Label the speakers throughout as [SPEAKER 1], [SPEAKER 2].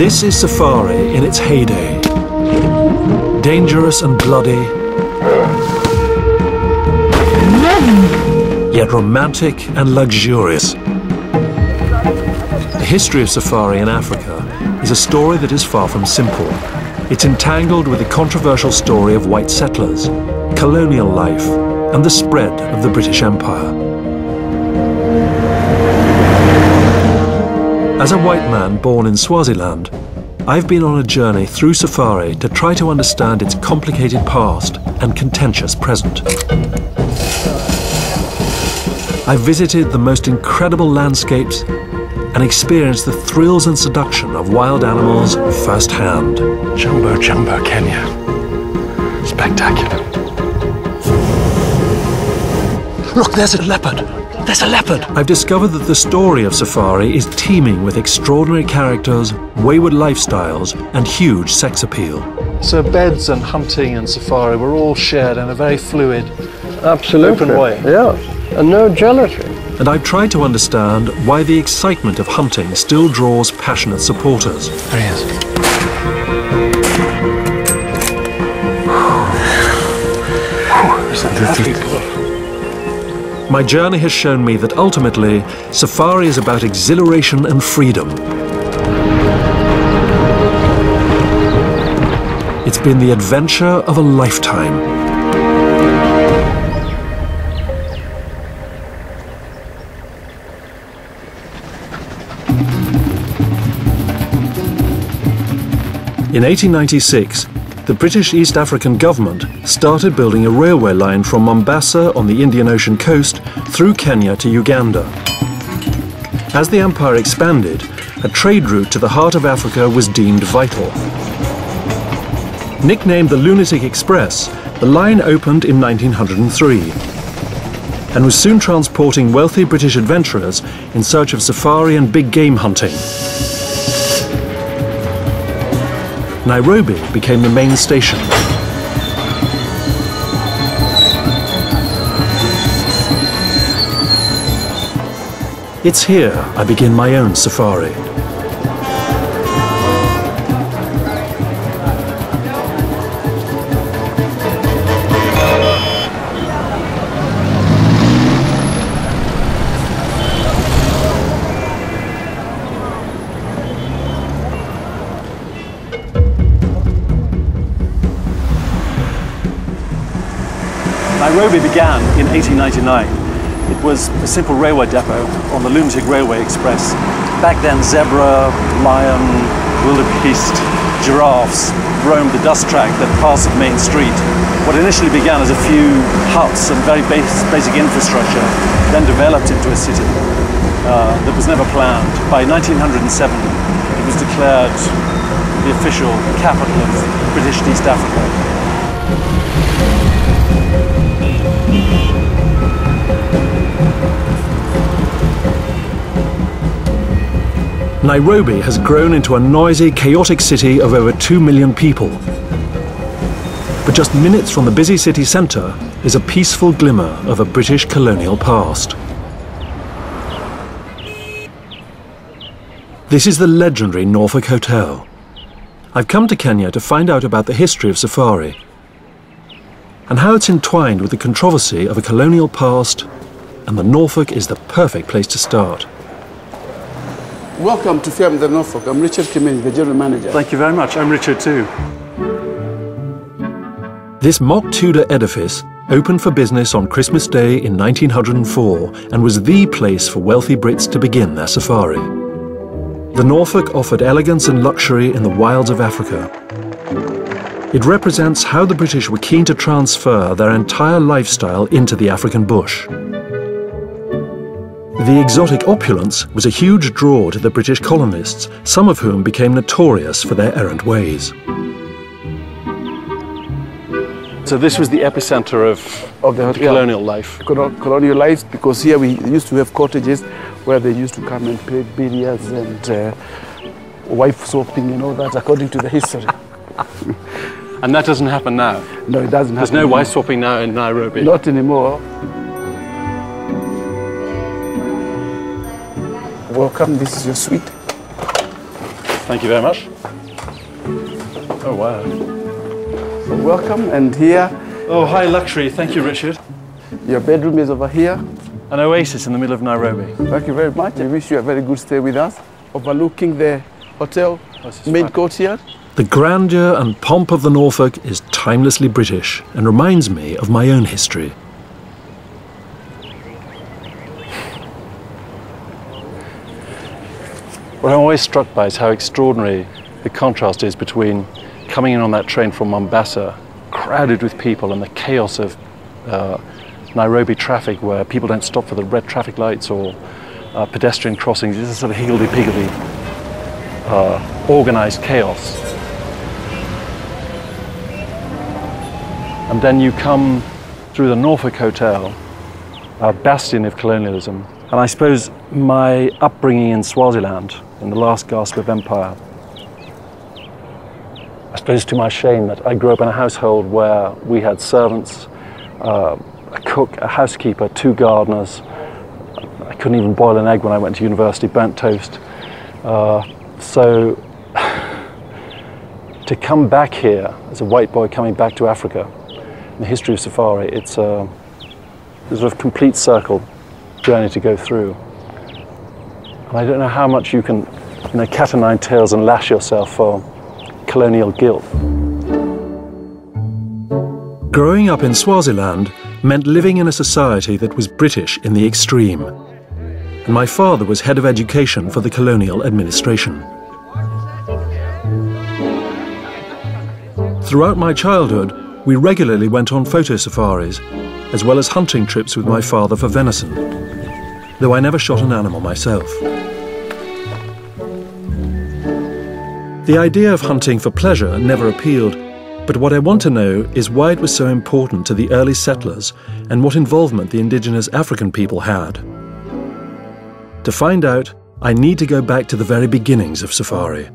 [SPEAKER 1] This is safari in its heyday. Dangerous and bloody, yet romantic and luxurious. The history of safari in Africa is a story that is far from simple. It's entangled with the controversial story of white settlers, colonial life, and the spread of the British Empire. As a white man born in Swaziland, I've been on a journey through safari to try to understand its complicated past and contentious present. I've visited the most incredible landscapes and experienced the thrills and seduction of wild animals firsthand.
[SPEAKER 2] Jambo Jambo, Kenya. Spectacular.
[SPEAKER 1] Look, there's a leopard. There's a leopard. I've discovered that the story of safari is teeming with extraordinary characters, wayward lifestyles, and huge sex appeal.
[SPEAKER 2] So beds and hunting and safari were all shared in a very fluid,
[SPEAKER 3] Absolutely.
[SPEAKER 2] open way.
[SPEAKER 3] Yeah, and no jealousy.
[SPEAKER 1] And I've tried to understand why the excitement of hunting still draws passionate supporters.
[SPEAKER 2] There he is.
[SPEAKER 1] My journey has shown me that ultimately, safari is about exhilaration and freedom. It's been the adventure of a lifetime. In 1896, the British East African government started building a railway line from Mombasa on the Indian Ocean coast through Kenya to Uganda. As the empire expanded, a trade route to the heart of Africa was deemed vital. Nicknamed the Lunatic Express, the line opened in 1903 and was soon transporting wealthy British adventurers in search of safari and big game hunting. Nairobi became the main station. It's here I begin my own safari.
[SPEAKER 2] Nairobi began in 1899. It was a simple railway depot on the Lunatic Railway Express. Back then, zebra, lion, wildebeest, giraffes roamed the dust track that passed main street. What initially began as a few huts and very base, basic infrastructure then developed into a city uh, that was never planned. By 1907, it was declared the official capital of British East Africa.
[SPEAKER 1] Nairobi has grown into a noisy, chaotic city of over 2 million people. But just minutes from the busy city centre is a peaceful glimmer of a British colonial past. This is the legendary Norfolk Hotel. I've come to Kenya to find out about the history of safari and how it's entwined with the controversy of a colonial past, and the Norfolk is the perfect place to start.
[SPEAKER 4] Welcome to Fairmont the Norfolk. I'm Richard Kimeni, the general manager.
[SPEAKER 2] Thank you very much. I'm Richard too.
[SPEAKER 1] This mock Tudor edifice opened for business on Christmas Day in 1904 and was the place for wealthy Brits to begin their safari. The Norfolk offered elegance and luxury in the wilds of Africa. It represents how the British were keen to transfer their entire lifestyle into the African bush. The exotic opulence was a huge draw to the British colonists, some of whom became notorious for their errant ways.
[SPEAKER 2] So this was the epicenter of,
[SPEAKER 4] Of the hotel.
[SPEAKER 2] colonial life.
[SPEAKER 4] Colonial lives, because here we used to have cottages where they used to come and play billiards and uh, wife swapping and all that, according to the history.
[SPEAKER 2] And that doesn't happen now.
[SPEAKER 4] No, it doesn't happen.
[SPEAKER 2] There's no
[SPEAKER 4] anymore.
[SPEAKER 2] wife swapping now in Nairobi.
[SPEAKER 4] Not anymore. Welcome, this is your suite.
[SPEAKER 2] Thank you very much. Oh, wow.
[SPEAKER 4] Welcome, and here,
[SPEAKER 2] Oh, high luxury. Thank you, Richard.
[SPEAKER 4] your bedroom is over here.
[SPEAKER 2] An oasis in the middle of Nairobi.
[SPEAKER 4] Thank you very much. I wish you a very good stay with us, overlooking the hotel
[SPEAKER 2] is
[SPEAKER 4] main courtyard.
[SPEAKER 1] The grandeur and pomp of the Norfolk is timelessly British and reminds me of my own history.
[SPEAKER 2] What I'm always struck by is how extraordinary the contrast is between coming in on that train from Mombasa, crowded with people, and the chaos of uh, Nairobi traffic, where people don't stop for the red traffic lights or uh, pedestrian crossings. It's a sort of higgledy-piggledy, uh, organized chaos. And then you come through the Norfolk Hotel, a bastion of colonialism. And I suppose my upbringing in Swaziland, in the last gasp of empire, I suppose to my shame that I grew up in a household where we had servants, uh, a cook, a housekeeper, two gardeners. I couldn't even boil an egg when I went to university, burnt toast. Uh, so to come back here as a white boy coming back to Africa, the history of safari, it's a, a sort of complete circle journey to go through. And I don't know how much you can, you know, cat o' nine tails and lash yourself for colonial guilt.
[SPEAKER 1] Growing up in Swaziland meant living in a society that was British in the extreme. And my father was head of education for the colonial administration. Throughout my childhood, we regularly went on photo safaris, as well as hunting trips with my father for venison, though I never shot an animal myself. The idea of hunting for pleasure never appealed, but what I want to know is why it was so important to the early settlers and what involvement the indigenous African people had. To find out, I need to go back to the very beginnings of safari.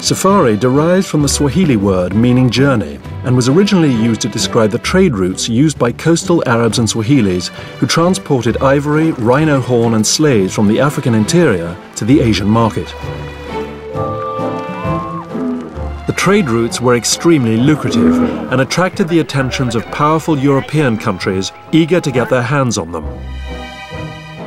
[SPEAKER 1] Safari derives from the Swahili word meaning journey and was originally used to describe the trade routes used by coastal Arabs and Swahilis who transported ivory, rhino horn, and slaves from the African interior to the Asian market. The trade routes were extremely lucrative and attracted the attentions of powerful European countries eager to get their hands on them.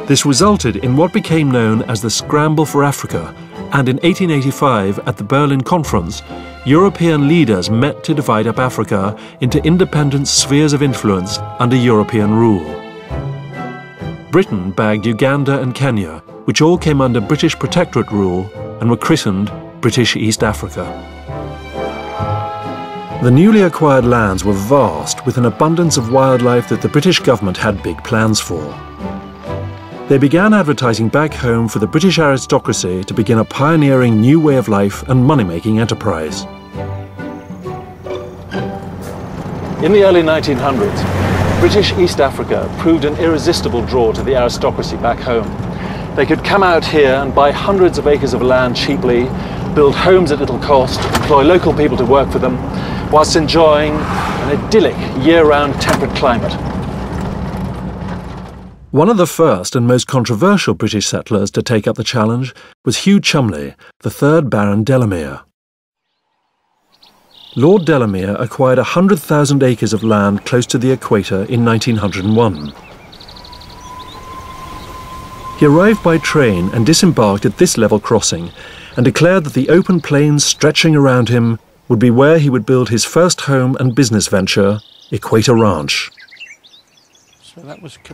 [SPEAKER 1] This resulted in what became known as the Scramble for Africa, and in 1885 at the Berlin Conference, European leaders met to divide up Africa into independent spheres of influence under European rule. Britain bagged Uganda and Kenya, which all came under British protectorate rule and were christened British East Africa. The newly acquired lands were vast with an abundance of wildlife that the British government had big plans for. They began advertising back home for the British aristocracy to begin a pioneering new way of life and money-making enterprise.
[SPEAKER 2] In the early 1900s, British East Africa proved an irresistible draw to the aristocracy back home. They could come out here and buy hundreds of acres of land cheaply, build homes at little cost, employ local people to work for them, whilst enjoying an idyllic year-round temperate climate.
[SPEAKER 1] One of the first and most controversial British settlers to take up the challenge was Hugh Cholmondeley, the third Baron Delamere. Lord Delamere acquired 100,000 acres of land close to the equator in 1901. He arrived by train and disembarked at this level crossing and declared that the open plains stretching around him would be where he would build his first home and business venture, Equator Ranch.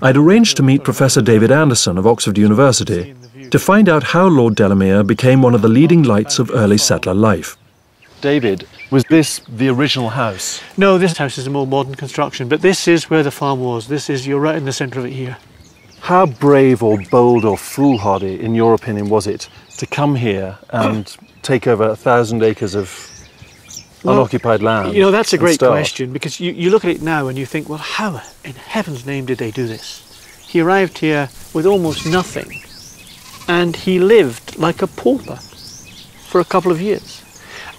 [SPEAKER 1] I'd arranged to meet Professor David Anderson of Oxford University to find out how Lord Delamere became one of the leading lights of early settler life.
[SPEAKER 2] David, was this the original house?
[SPEAKER 5] No, this house is a more modern construction, but this is where the farm was. This is, you're right in the centre of it here.
[SPEAKER 2] How brave or bold or foolhardy, in your opinion, was it to come here and take over a thousand acres of
[SPEAKER 5] Well,
[SPEAKER 2] unoccupied land?
[SPEAKER 5] You know, that's a great question because you, you look at it now and you think, well, how in heaven's name did they do this? He arrived here with almost nothing and he lived like a pauper for a couple of years.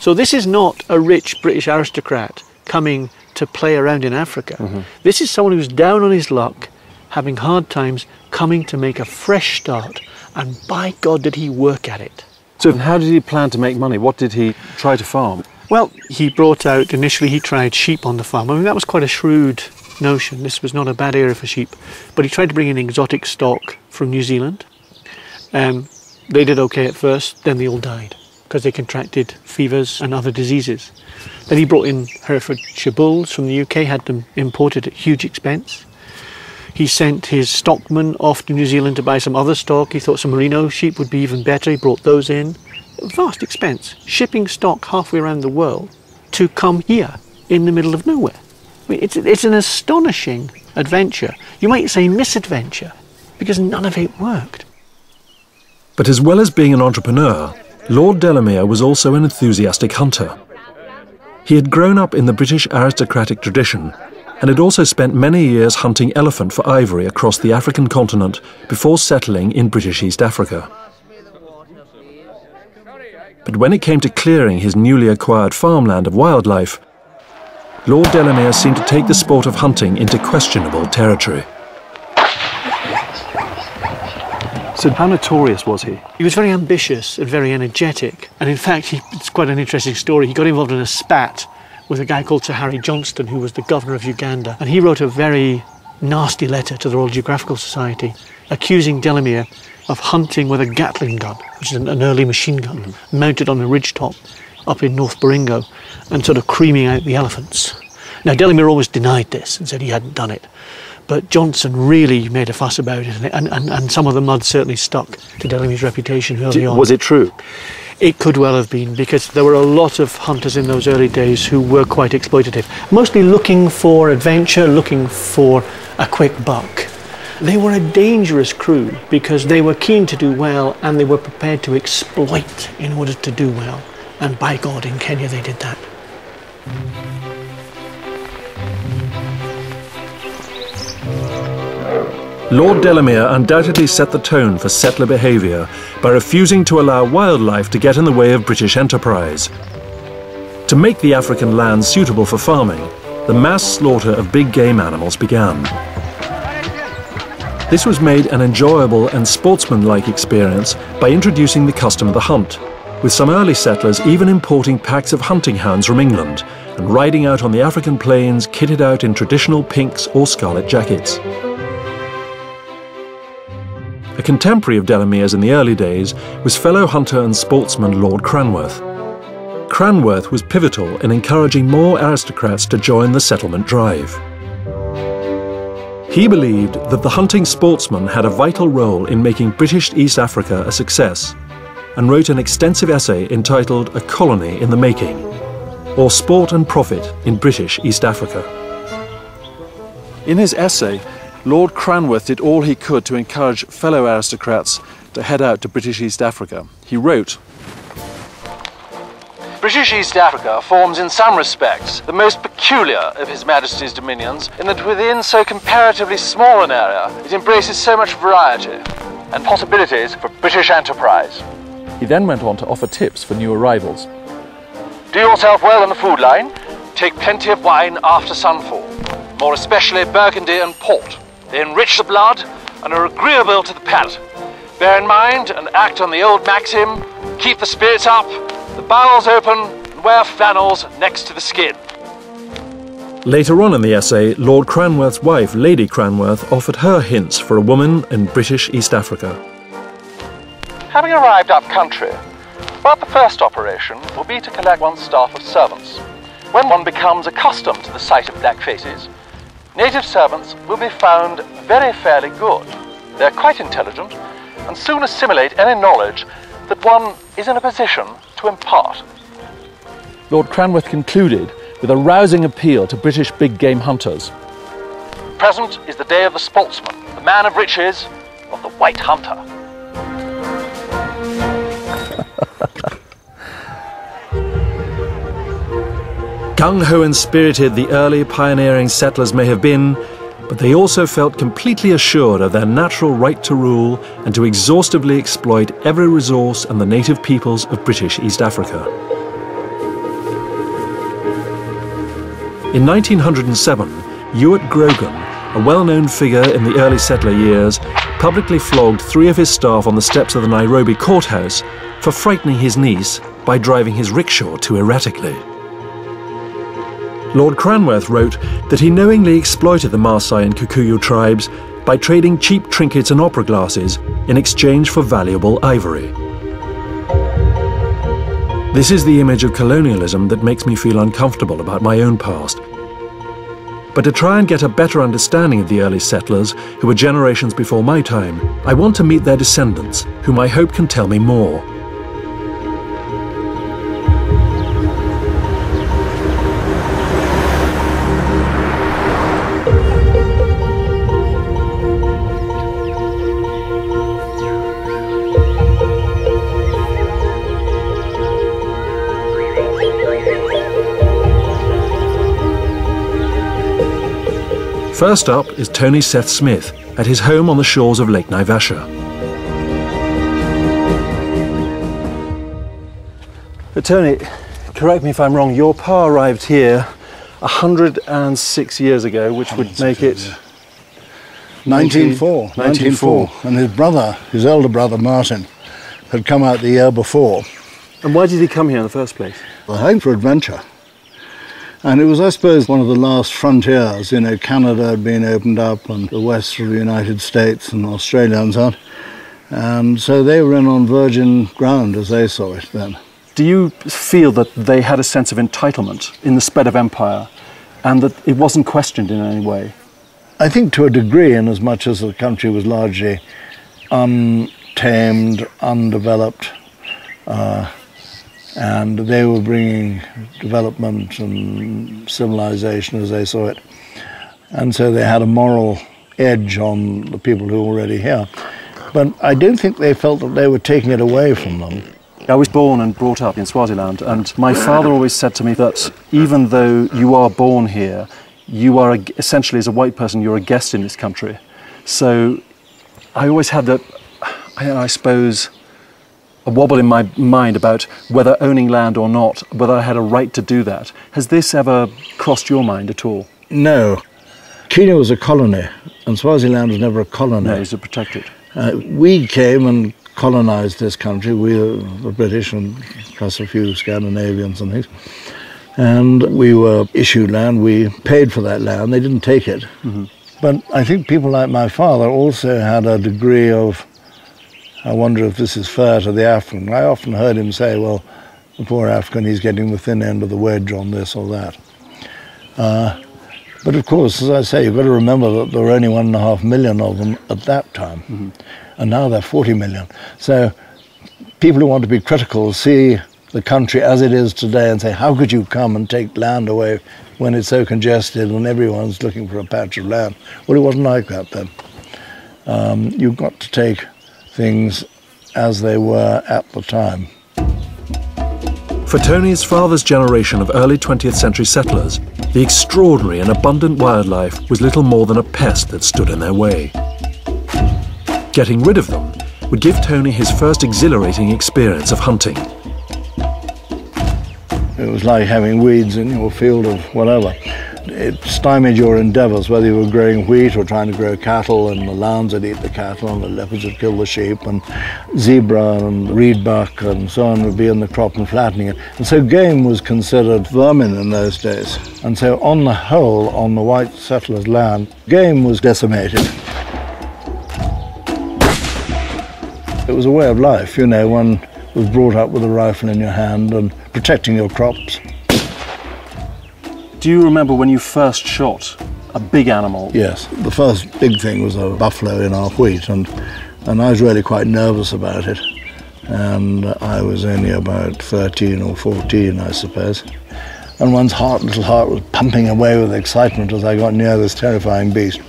[SPEAKER 5] So this is not a rich British aristocrat coming to play around in Africa. Mm-hmm. This is someone who's down on his luck, having hard times, coming to make a fresh start. And by God, did he work at it.
[SPEAKER 2] So how did he plan to make money? What did he try to farm?
[SPEAKER 5] Well, he brought out, initially he tried sheep on the farm. I mean, that was quite a shrewd notion. This was not a bad area for sheep. But he tried to bring in exotic stock from New Zealand. Um, they did okay at first, then they all died because they contracted fevers and other diseases. Then he brought in Herefordshire bulls from the UK, had them imported at huge expense. He sent his stockmen off to New Zealand to buy some other stock. He thought some merino sheep would be even better. He brought those in. Vast expense. Shipping stock halfway around the world to come here in the middle of nowhere. I mean, it's, it's an astonishing adventure. You might say misadventure because none of it worked.
[SPEAKER 1] But as well as being an entrepreneur, Lord Delamere was also an enthusiastic hunter. He had grown up in the British aristocratic tradition and had also spent many years hunting elephant for ivory across the African continent before settling in British East Africa. But when it came to clearing his newly acquired farmland of wildlife, Lord Delamere seemed to take the sport of hunting into questionable territory.
[SPEAKER 2] So how notorious was he?
[SPEAKER 5] He was very ambitious and very energetic. And in fact, he, it's quite an interesting story. He got involved in a spat with a guy called Sir Harry Johnston, who was the governor of Uganda. And he wrote a very nasty letter to the Royal Geographical Society accusing Delamere of hunting with a Gatling gun, which is an, early machine gun, mounted on a ridgetop up in North Baringo and sort of creaming out the elephants. Now, Delamere always denied this and said he hadn't done it. But Johnston really made a fuss about it, and, and, and some of the mud certainly stuck to Delamere's reputation early
[SPEAKER 2] Did-
[SPEAKER 5] on.
[SPEAKER 2] was it true?
[SPEAKER 5] It could well have been because there were a lot of hunters in those early days who were quite exploitative, mostly looking for adventure, looking for a quick buck. They were a dangerous crew because they were keen to do well and they were prepared to exploit in order to do well. And by God, in Kenya they did that.
[SPEAKER 1] Lord Delamere undoubtedly set the tone for settler behaviour by refusing to allow wildlife to get in the way of British enterprise. To make the African land suitable for farming, the mass slaughter of big game animals began. This was made an enjoyable and sportsmanlike experience by introducing the custom of the hunt, with some early settlers even importing packs of hunting hounds from England and riding out on the African plains kitted out in traditional pinks or scarlet jackets. A contemporary of Delamere's in the early days was fellow hunter and sportsman Lord Cranworth. Cranworth was pivotal in encouraging more aristocrats to join the settlement drive. He believed that the hunting sportsman had a vital role in making British East Africa a success and wrote an extensive essay entitled A Colony in the Making, or Sport and Profit in British East Africa.
[SPEAKER 2] In his essay, Lord Cranworth did all he could to encourage fellow aristocrats to head out to British East Africa. He wrote,
[SPEAKER 6] British East Africa forms in some respects the most peculiar of His Majesty's dominions in that within so comparatively small an area it embraces so much variety and possibilities for British enterprise.
[SPEAKER 2] he then went on to offer tips for new arrivals.
[SPEAKER 6] Do yourself well on the food line. Take plenty of wine after sunfall, more especially Burgundy and port. They enrich the blood and are agreeable to the palate. Bear in mind and act on the old maxim keep the spirits up, the bowels open, and wear flannels next to the skin.
[SPEAKER 1] Later on in the essay, Lord Cranworth's wife, Lady Cranworth, offered her hints for a woman in British East Africa.
[SPEAKER 6] Having arrived up country, well, the first operation will be to collect one's staff of servants. When one becomes accustomed to the sight of black faces, native servants will be found very fairly good. They're quite intelligent and soon assimilate any knowledge that one is in a position to impart.
[SPEAKER 2] Lord Cranworth concluded with a rousing appeal to British big game hunters.
[SPEAKER 6] Present is the day of the sportsman, the man of riches, of the white hunter.
[SPEAKER 1] Gung ho and spirited the early pioneering settlers may have been, but they also felt completely assured of their natural right to rule and to exhaustively exploit every resource and the native peoples of British East Africa. In 1907, Ewart Grogan, a well-known figure in the early settler years, publicly flogged three of his staff on the steps of the Nairobi courthouse for frightening his niece by driving his rickshaw too erratically. Lord Cranworth wrote that he knowingly exploited the Maasai and Kikuyu tribes by trading cheap trinkets and opera glasses in exchange for valuable ivory. This is the image of colonialism that makes me feel uncomfortable about my own past. But to try and get a better understanding of the early settlers, who were generations before my time, I want to meet their descendants, whom I hope can tell me more. First up is Tony Seth Smith at his home on the shores of Lake Naivasha.
[SPEAKER 2] But Tony, correct me if I'm wrong, your pa arrived here 106 years ago, which would make it
[SPEAKER 7] 1904,
[SPEAKER 2] 1904.
[SPEAKER 7] 1904. And his brother, his elder brother Martin, had come out the year before.
[SPEAKER 2] And why did he come here in the first place?
[SPEAKER 7] Well, home for adventure. And it was, I suppose, one of the last frontiers. You know, Canada had been opened up and the west of the United States and Australia and so on. And so they were in on virgin ground as they saw it then.
[SPEAKER 2] Do you feel that they had a sense of entitlement in the spread of empire and that it wasn't questioned in any way?
[SPEAKER 7] I think to a degree, in as much as the country was largely untamed, undeveloped, uh, and they were bringing development and civilization as they saw it. And so they had a moral edge on the people who were already here. But I don't think they felt that they were taking it away from them.
[SPEAKER 2] I was born and brought up in Swaziland, and my father always said to me that even though you are born here, you are essentially, as a white person, you're a guest in this country. So I always had that, I suppose, a wobble in my mind about whether owning land or not, whether I had a right to do that. Has this ever crossed your mind at all?
[SPEAKER 7] No. Kenya was a colony, and Swaziland was never a colony.
[SPEAKER 2] No, is it protected?
[SPEAKER 7] Uh, we came and colonized this country, we, uh, the British, and plus a few Scandinavians and things. And we were issued land, we paid for that land, they didn't take it. But I think people like my father also had a degree of, I wonder if this is fair to the African. I often heard him say, well, the poor African, he's getting the thin end of the wedge on this or that. Uh, but of course, as I say, you've got to remember that there were only one and a half million of them at that time, and now they're 40 million. So people who want to be critical see the country as it is today and say, how could you come and take land away when it's so congested and everyone's looking for a patch of land? Well, it wasn't like that then. Um, you've got to take things as they were at the time.
[SPEAKER 1] For Tony's father's generation of early 20th century settlers, the extraordinary and abundant wildlife was little more than a pest that stood in their way. Getting rid of them would give Tony his first exhilarating experience of hunting.
[SPEAKER 7] It was like having weeds in your field of whatever. It stymied your endeavours, whether you were growing wheat or trying to grow cattle, and the lambs would eat the cattle, and the leopards would kill the sheep, and zebra and reedbuck and so on would be in the crop and flattening it. And so game was considered vermin in those days. And so, on the whole, on the white settlers' land, game was decimated. It was a way of life, you know, one was brought up with a rifle in your hand and protecting your crops.
[SPEAKER 2] Do you remember when you first shot a big animal?
[SPEAKER 7] Yes, the first big thing was a buffalo in our wheat, and, and I was really quite nervous about it. And I was only about 13 or 14, I suppose. And one's heart, little heart was pumping away with excitement as I got near this terrifying beast.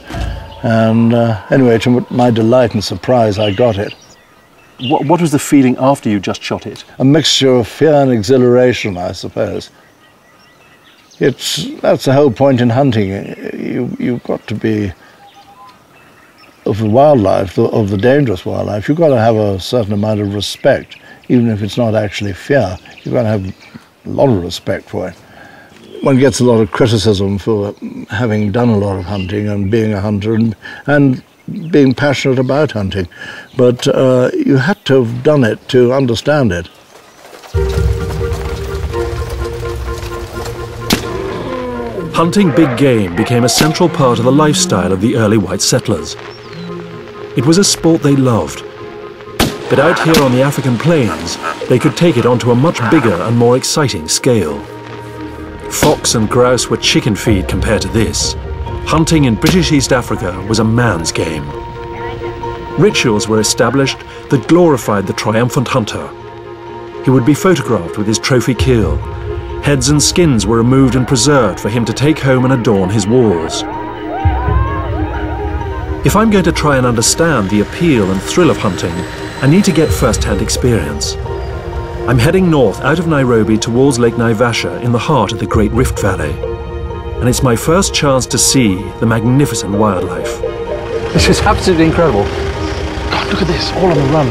[SPEAKER 7] And uh, anyway, to my delight and surprise, I got it.
[SPEAKER 2] What, what was the feeling after you just shot it?
[SPEAKER 7] A mixture of fear and exhilaration, I suppose. It's, that's the whole point in hunting. You, you've got to be of the wildlife, the- of the dangerous wildlife, you've got to have a certain amount of respect, even if it's not actually fear. You've got to have a lot of respect for it. one gets a lot of criticism for having done a lot of hunting and being a hunter and, and being passionate about hunting. But uh, you had to have done it to understand it.
[SPEAKER 1] Hunting big game became a central part of the lifestyle of the early white settlers. It was a sport they loved. But out here on the African plains, they could take it onto a much bigger and more exciting scale. Fox and grouse were chicken feed compared to this. Hunting in British East Africa was a man's game. Rituals were established that glorified the triumphant hunter. He would be photographed with his trophy kill. Heads and skins were removed and preserved for him to take home and adorn his walls. If I'm going to try and understand the appeal and thrill of hunting, I need to get first-hand experience. I'm heading north out of Nairobi towards Lake Naivasha in the heart of the Great Rift Valley. And it's my first chance to see the magnificent wildlife.
[SPEAKER 2] This is absolutely incredible. God, look at this, all on the run.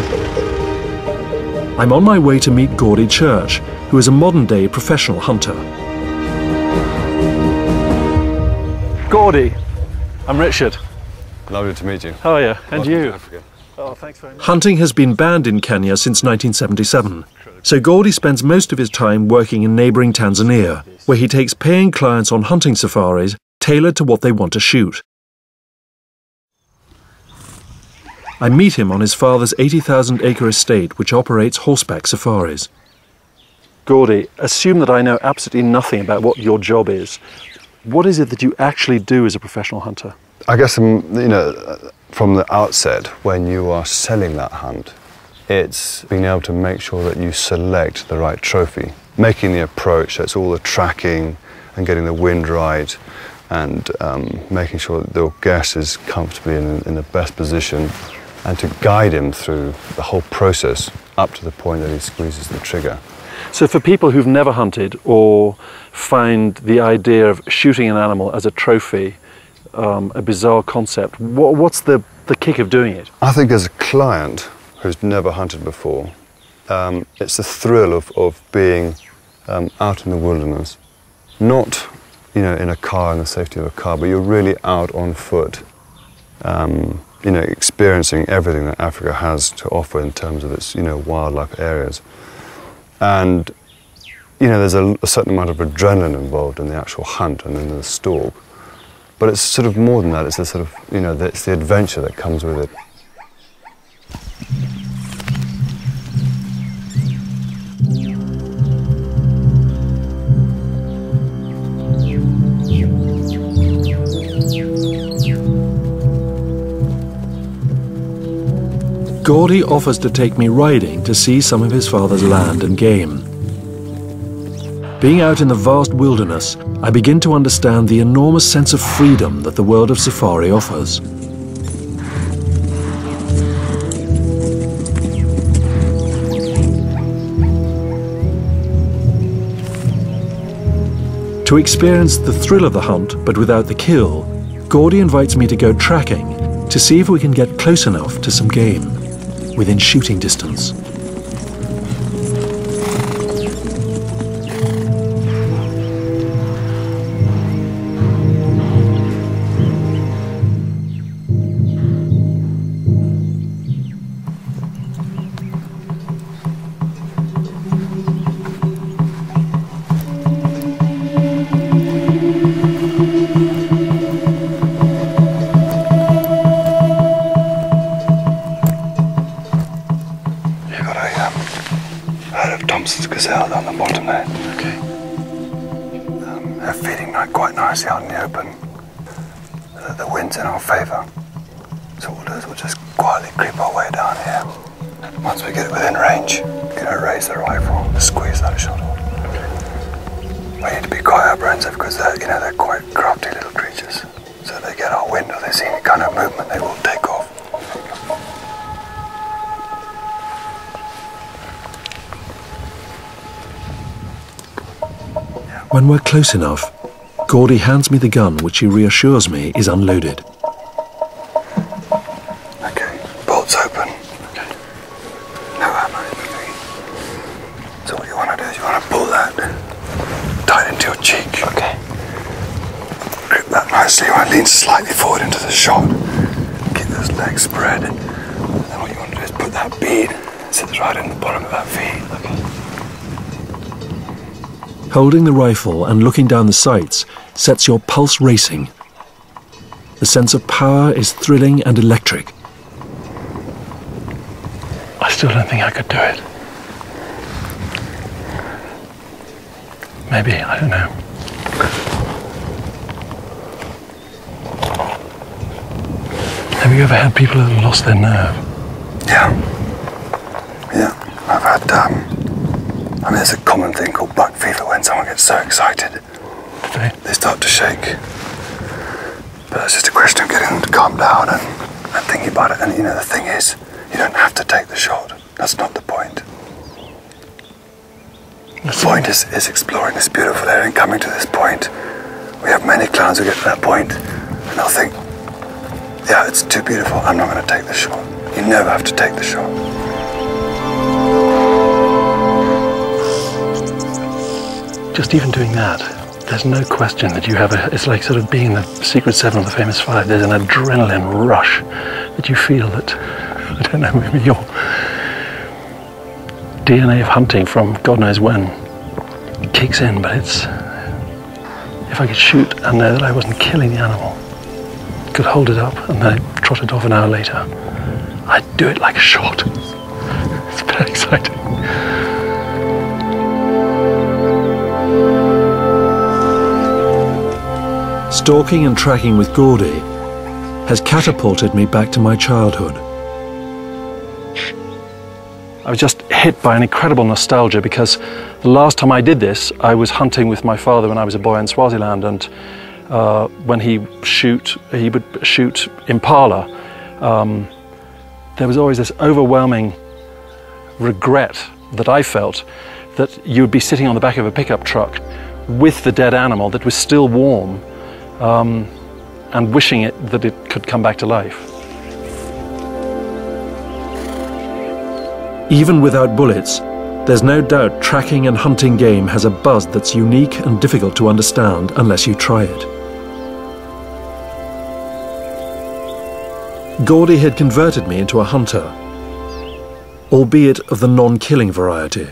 [SPEAKER 1] I'm on my way to meet Gordy Church, who is a modern-day professional hunter.
[SPEAKER 2] Gordy, I'm Richard.
[SPEAKER 8] Lovely to meet you.
[SPEAKER 2] How are you? And
[SPEAKER 8] Welcome
[SPEAKER 2] you? Oh, thanks very much.
[SPEAKER 1] Hunting has been banned in Kenya since 1977, so Gordy spends most of his time working in neighbouring Tanzania, where he takes paying clients on hunting safaris tailored to what they want to shoot. I meet him on his father's 80,000 acre estate, which operates horseback safaris.
[SPEAKER 2] Gordy, assume that I know absolutely nothing about what your job is. What is it that you actually do as a professional hunter?
[SPEAKER 8] I guess, um, you know, from the outset, when you are selling that hunt, it's being able to make sure that you select the right trophy, making the approach, that's all the tracking and getting the wind right, and um, making sure that the guest is comfortably in, in the best position, and to guide him through the whole process up to the point that he squeezes the trigger.
[SPEAKER 2] So, for people who've never hunted or find the idea of shooting an animal as a trophy um, a bizarre concept, what, what's the, the kick of doing it?
[SPEAKER 8] I think as a client who's never hunted before, um, it's the thrill of, of being um, out in the wilderness, not you know in a car in the safety of a car, but you're really out on foot, um, you know, experiencing everything that Africa has to offer in terms of its you know wildlife areas, and you know there's a, a certain amount of adrenaline involved in the actual hunt and in the stalk. But it's sort of more than that. It's the sort of, you know, it's the adventure that comes with it.
[SPEAKER 1] Gordy offers to take me riding to see some of his father's land and game. Being out in the vast wilderness, I begin to understand the enormous sense of freedom that the world of safari offers. To experience the thrill of the hunt, but without the kill, Gordy invites me to go tracking to see if we can get close enough to some game, within shooting distance. Close enough, Gordy hands me the gun, which he reassures me is unloaded.
[SPEAKER 8] Okay, bolts open. Okay. No ammo. Okay. So what you want to do is you want to pull that tight into your cheek.
[SPEAKER 2] Okay.
[SPEAKER 8] Grip that nicely. I lean slightly forward into the shot. Keep those legs spread. And then what you want to do is put that bead, sits right in the bottom of that V.
[SPEAKER 2] Okay.
[SPEAKER 1] Holding the rifle and looking down the sights sets your pulse racing. The sense of power is thrilling and electric.
[SPEAKER 2] I still don't think I could do it. Maybe, I don't know. Have you ever had people that have lost their nerve?
[SPEAKER 8] Yeah. Yeah. I've had, um, I mean, there's a common thing called buck fever when someone gets so excited.
[SPEAKER 2] They,
[SPEAKER 8] they start to shake. But it's just a question of getting them to calm down and, and thinking about it. And you know, the thing is, you don't have to take the shot. That's not the point. The point is, is exploring this beautiful area and coming to this point. We have many clowns who get to that point and they'll think, yeah, it's too beautiful, I'm not going to take the shot. You never have to take the shot.
[SPEAKER 2] Just even doing that, there's no question that you have a, it's like sort of being the Secret Seven or the Famous Five. There's an adrenaline rush that you feel that, I don't know, maybe your DNA of hunting from God knows when kicks in, but it's, if I could shoot and know that I wasn't killing the animal, could hold it up and then trot it off an hour later, I'd do it like a shot. It's very exciting.
[SPEAKER 1] Stalking and tracking with Gordy has catapulted me back to my childhood.
[SPEAKER 2] I was just hit by an incredible nostalgia because the last time I did this, I was hunting with my father when I was a boy in Swaziland, and uh, when he shoot, he would shoot impala. Um, there was always this overwhelming regret that I felt that you would be sitting on the back of a pickup truck with the dead animal that was still warm, um, and wishing it that it could come back to life.
[SPEAKER 1] Even without bullets, there's no doubt tracking and hunting game has a buzz that's unique and difficult to understand unless you try it. Gordy had converted me into a hunter, albeit of the non-killing variety.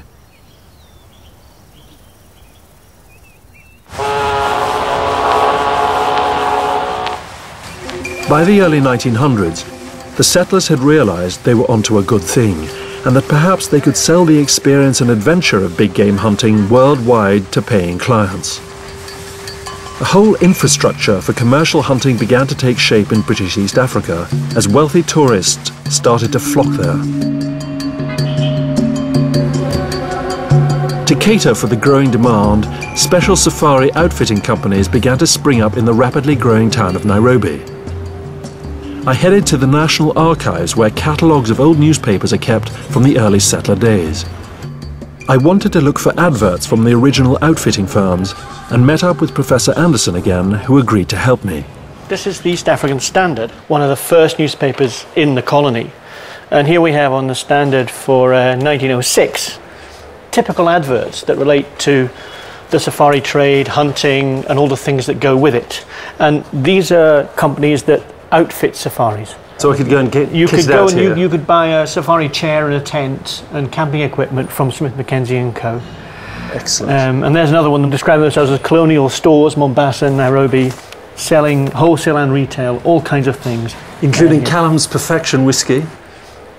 [SPEAKER 1] By the early 1900s, the settlers had realized they were onto a good thing and that perhaps they could sell the experience and adventure of big game hunting worldwide to paying clients. A whole infrastructure for commercial hunting began to take shape in British East Africa as wealthy tourists started to flock there. To cater for the growing demand, special safari outfitting companies began to spring up in the rapidly growing town of Nairobi. I headed to the National Archives where catalogues of old newspapers are kept from the early settler days. I wanted to look for adverts from the original outfitting firms and met up with Professor Anderson again, who agreed to help me.
[SPEAKER 5] This is the East African Standard, one of the first newspapers in the colony. And here we have on the Standard for uh, 1906 typical adverts that relate to the safari trade, hunting, and all the things that go with it. And these are companies that outfit safaris.
[SPEAKER 2] So I could go and get
[SPEAKER 5] You could go and you, you could buy a safari chair and a tent and camping equipment from Smith Mackenzie and Co.
[SPEAKER 2] Excellent.
[SPEAKER 5] Um, and there's another one that describes themselves as colonial stores, Mombasa and Nairobi, selling wholesale and retail, all kinds of things.
[SPEAKER 2] including
[SPEAKER 5] Uh.
[SPEAKER 2] Callum's Perfection whiskey,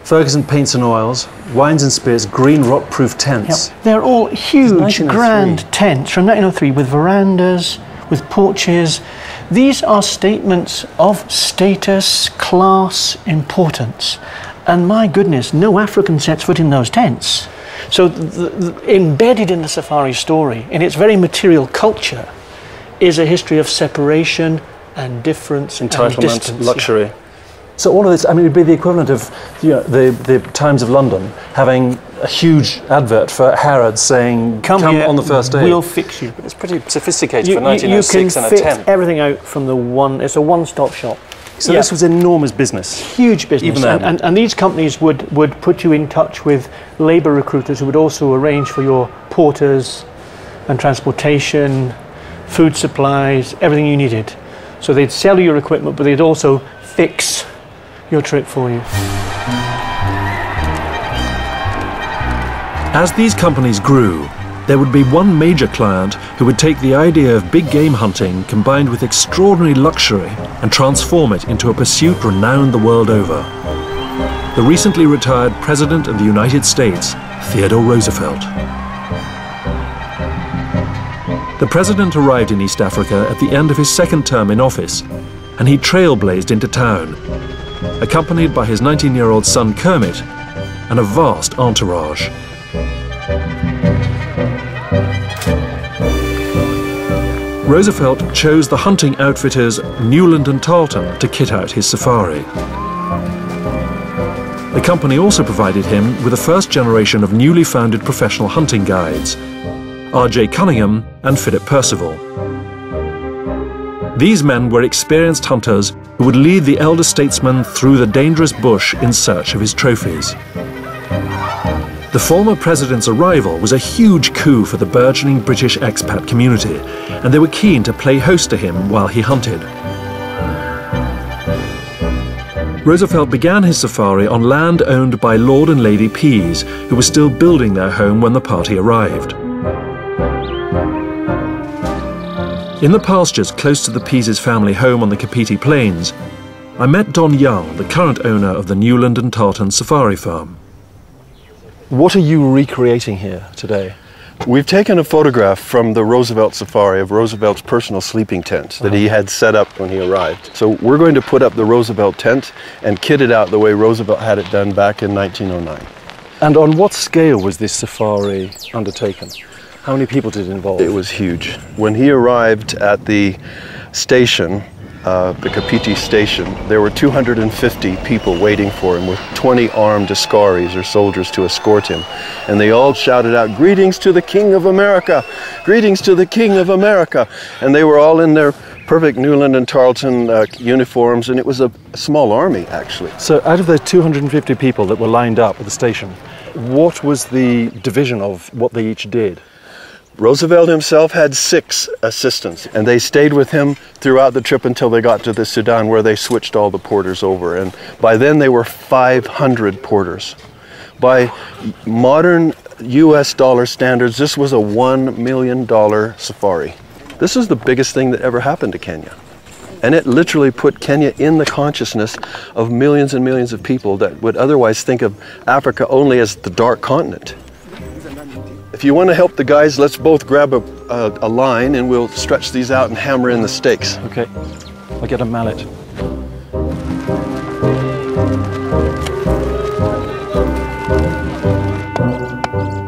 [SPEAKER 2] Ferguson paints and oils, wines and spirits, green rot-proof tents.
[SPEAKER 5] Yep. They're all huge, grand tents from 1903 with verandas, with porches. These are statements of status, class, importance. And my goodness, no African sets foot in those tents. So, the, the, embedded in the safari story, in its very material culture, is a history of separation and difference and
[SPEAKER 2] Entitlement,
[SPEAKER 5] distance.
[SPEAKER 2] luxury. So all of this, I mean, it would be the equivalent of you know, the, the Times of London having a huge advert for Harrods saying,
[SPEAKER 5] Come,
[SPEAKER 2] come,
[SPEAKER 5] here,
[SPEAKER 2] on the first day.
[SPEAKER 5] We'll fix you.
[SPEAKER 2] It's pretty sophisticated
[SPEAKER 5] You,
[SPEAKER 2] for
[SPEAKER 5] you- you can oh
[SPEAKER 2] and a
[SPEAKER 5] fit
[SPEAKER 2] 10.
[SPEAKER 5] everything out from the one. It's a one-stop shop.
[SPEAKER 2] So
[SPEAKER 5] Yeah.
[SPEAKER 2] this was enormous business.
[SPEAKER 5] huge business.
[SPEAKER 2] Even then.
[SPEAKER 5] And, and, and these companies would, would put you in touch with labour recruiters who would also arrange for your porters and transportation food supplies, everything you needed. So they'd sell you your equipment, but they'd also fix your trip for you.
[SPEAKER 1] As these companies grew, there would be one major client who would take the idea of big game hunting combined with extraordinary luxury and transform it into a pursuit renowned the world over. The recently retired President of the United States, Theodore Roosevelt. The President arrived in East Africa at the end of his second term in office, and he trailblazed into town, accompanied by his 19 year old son Kermit and a vast entourage. Roosevelt chose the hunting outfitters Newland and Tarleton to kit out his safari. The company also provided him with a first generation of newly founded professional hunting guides, R.J. Cunningham and Philip Percival. These men were experienced hunters who would lead the elder statesman through the dangerous bush in search of his trophies. The former president's arrival was a huge coup for the burgeoning British expat community, and they were keen to play host to him while he hunted. Roosevelt began his safari on land owned by Lord and Lady Pease, who were still building their home when the party arrived. In the pastures close to the Pease's family home on the Kapiti Plains, I met Don Young, the current owner of the Newland and Tarleton Safari Farm.
[SPEAKER 2] What are you recreating here today?
[SPEAKER 9] We've taken a photograph from the Roosevelt Safari of Roosevelt's personal sleeping tent that he uh-huh. had set up when he arrived. So we're going to put up the Roosevelt tent and kit it out the way Roosevelt had it done back in 1909.
[SPEAKER 2] And on what scale was this safari undertaken? How many people did it involve?
[SPEAKER 9] It was huge. When he arrived at the station, uh, the Kapiti station, there were 250 people waiting for him with 20 armed askaris or soldiers to escort him. And they all shouted out, Greetings to the King of America! Greetings to the King of America! And they were all in their perfect Newland and Tarleton uh, uniforms, and it was a small army actually.
[SPEAKER 2] So, out of those 250 people that were lined up at the station, what was the division of what they each did?
[SPEAKER 9] Roosevelt himself had six assistants, and they stayed with him throughout the trip until they got to the Sudan, where they switched all the porters over. And by then, they were 500 porters. By modern US dollar standards, this was a $1 million safari. This is the biggest thing that ever happened to Kenya. And it literally put Kenya in the consciousness of millions and millions of people that would otherwise think of Africa only as the dark continent. If you want to help the guys, let's both grab a, a, a, line and we'll stretch these out and hammer in the stakes.
[SPEAKER 2] Okay, I'll get a mallet.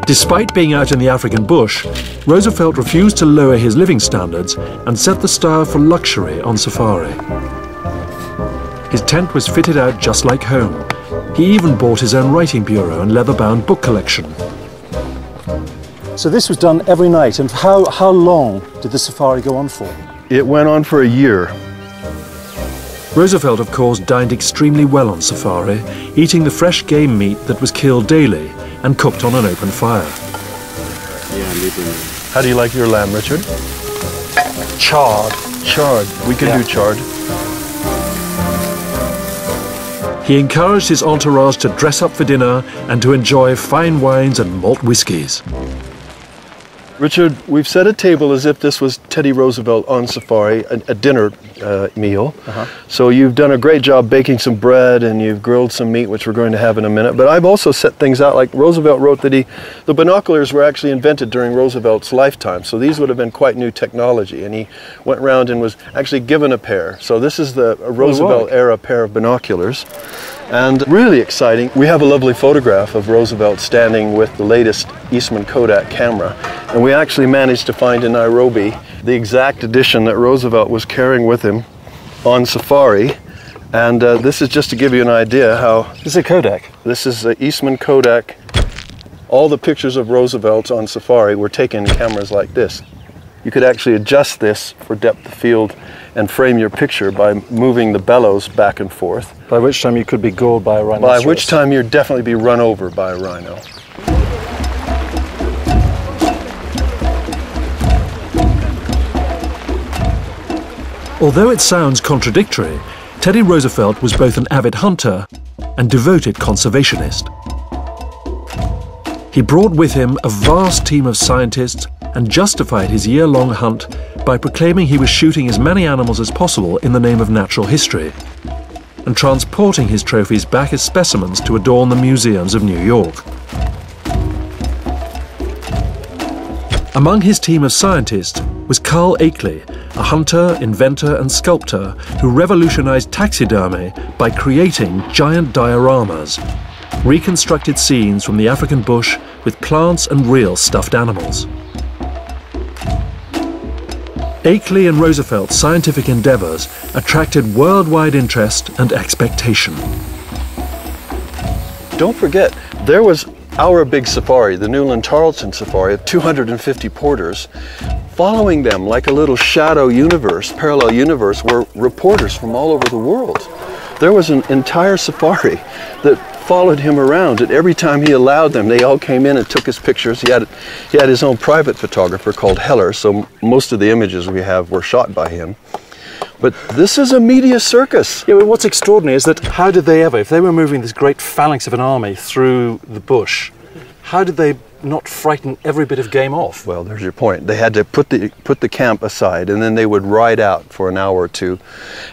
[SPEAKER 1] Despite being out in the African bush, Roosevelt refused to lower his living standards and set the style for luxury on safari. His tent was fitted out just like home. He even bought his own writing bureau and leather-bound book collection.
[SPEAKER 2] So this was done every night, and how, how long did the safari go on for?
[SPEAKER 9] It went on for a year.
[SPEAKER 1] Roosevelt, of course, dined extremely well on safari, eating the fresh game meat that was killed daily and cooked on an open fire.
[SPEAKER 9] How do you like your lamb, Richard?
[SPEAKER 2] Charred.
[SPEAKER 9] Charred. We can
[SPEAKER 2] Yeah.
[SPEAKER 9] do charred.
[SPEAKER 1] He encouraged his entourage to dress up for dinner and to enjoy fine wines and malt whiskies.
[SPEAKER 9] Richard, we've set a table as if this was Teddy Roosevelt on safari, a, a dinner uh, meal. So you've done a great job baking some bread and you've grilled some meat, which we're going to have in a minute. But I've also set things out like Roosevelt wrote that he, the binoculars were actually invented during Roosevelt's lifetime. So these would have been quite new technology. And he went around and was actually given a pair. So this is the Roosevelt era pair of binoculars. And really exciting, we have a lovely photograph of Roosevelt standing with the latest Eastman Kodak camera. And we actually managed to find in Nairobi the exact edition that Roosevelt was carrying with him on safari. And uh, this is just to give you an idea how
[SPEAKER 2] This is a Kodak.
[SPEAKER 9] this is a Eastman Kodak. All the pictures of Roosevelt on safari were taken in cameras like this. You could actually adjust this for depth of field and frame your picture by moving the bellows back and forth.
[SPEAKER 2] By which time you could be gored by a
[SPEAKER 9] rhino.
[SPEAKER 2] By
[SPEAKER 9] which time you'd definitely be run over by a rhino.
[SPEAKER 1] Although it sounds contradictory, Teddy Roosevelt was both an avid hunter and devoted conservationist. He brought with him a vast team of scientists and justified his year-long hunt by proclaiming he was shooting as many animals as possible in the name of natural history and transporting his trophies back as specimens to adorn the museums of New York. Among his team of scientists was Carl Akeley, a hunter, inventor and sculptor who revolutionized taxidermy by creating giant dioramas reconstructed scenes from the African bush with plants and real stuffed animals. Akeley and Roosevelt's scientific endeavours attracted worldwide interest and expectation.
[SPEAKER 9] Don't forget, there was our big safari, the Newland Tarleton safari of 250 porters. Following them like a little shadow universe, parallel universe, were reporters from all over the world. There was an entire safari that followed him around, and every time he allowed them, they all came in and took his pictures. He had, he had his own private photographer called Heller, so most of the images we have were shot by him. But this is a media circus.
[SPEAKER 2] Yeah, what's extraordinary is that how did they ever, if they were moving this great phalanx of an army through the bush, how did they not frighten every bit of game off?
[SPEAKER 9] Well, there's your point. They had to put the put the camp aside, and then they would ride out for an hour or two,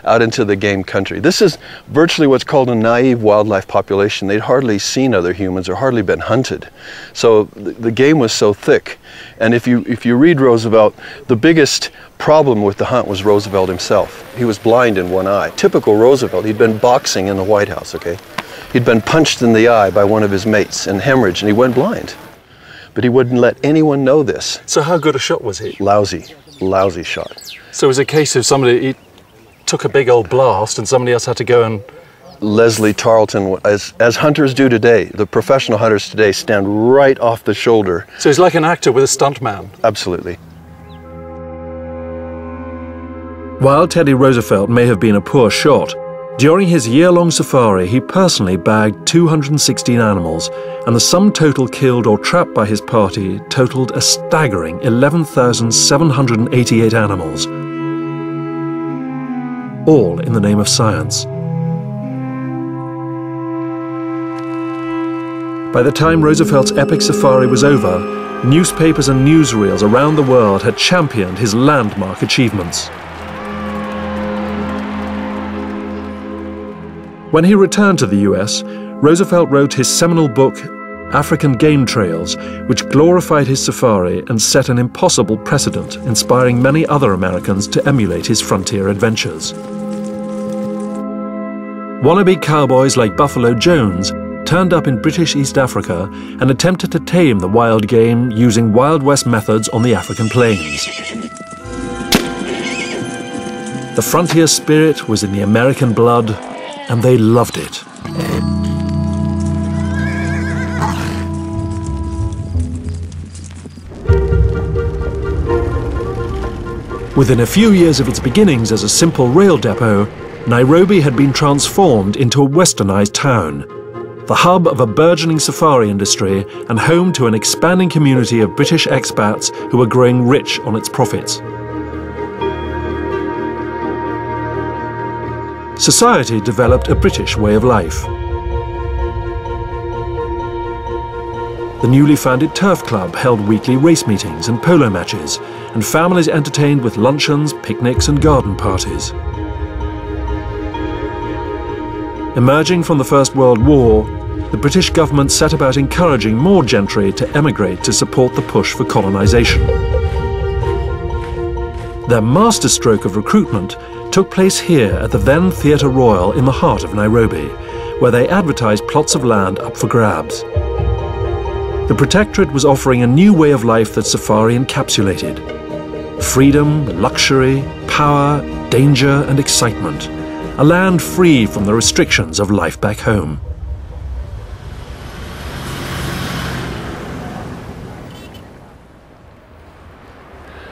[SPEAKER 9] out into the game country. This is virtually what's called a naive wildlife population. They'd hardly seen other humans or hardly been hunted, so the, the game was so thick. And if you if you read Roosevelt, the biggest problem with the hunt was Roosevelt himself. He was blind in one eye. Typical Roosevelt. He'd been boxing in the White House. Okay, he'd been punched in the eye by one of his mates and hemorrhaged, and he went blind but he wouldn't let anyone know this.
[SPEAKER 2] So how good a shot was he?
[SPEAKER 9] Lousy, lousy shot.
[SPEAKER 2] So it was a case of somebody he took a big old blast and somebody else had to go and
[SPEAKER 9] Leslie Tarleton, as, as hunters do today, the professional hunters today stand right off the shoulder.
[SPEAKER 2] So he's like an actor with a stuntman.
[SPEAKER 9] Absolutely.
[SPEAKER 1] While Teddy Roosevelt may have been a poor shot, during his year-long safari he personally bagged 216 animals and the sum total killed or trapped by his party totaled a staggering 11,788 animals, all in the name of science. By the time Roosevelt's epic safari was over, newspapers and newsreels around the world had championed his landmark achievements. When he returned to the US, Roosevelt wrote his seminal book, African Game Trails, which glorified his safari and set an impossible precedent, inspiring many other Americans to emulate his frontier adventures. Wannabe cowboys like Buffalo Jones turned up in British East Africa and attempted to tame the wild game using Wild West methods on the African plains. The frontier spirit was in the American blood and they loved it. Within a few years of its beginnings as a simple rail depot, Nairobi had been transformed into a westernized town, the hub of a burgeoning safari industry and home to an expanding community of British expats who were growing rich on its profits. Society developed a British way of life. The newly founded Turf Club held weekly race meetings and polo matches, and families entertained with luncheons, picnics and garden parties. Emerging from the First World War, the British government set about encouraging more gentry to emigrate to support the push for colonisation. Their masterstroke of recruitment took place here at the then Theatre Royal in the heart of Nairobi, where they advertised plots of land up for grabs. The Protectorate was offering a new way of life that Safari encapsulated. Freedom, luxury, power, danger and excitement. A land free from the restrictions of life back home.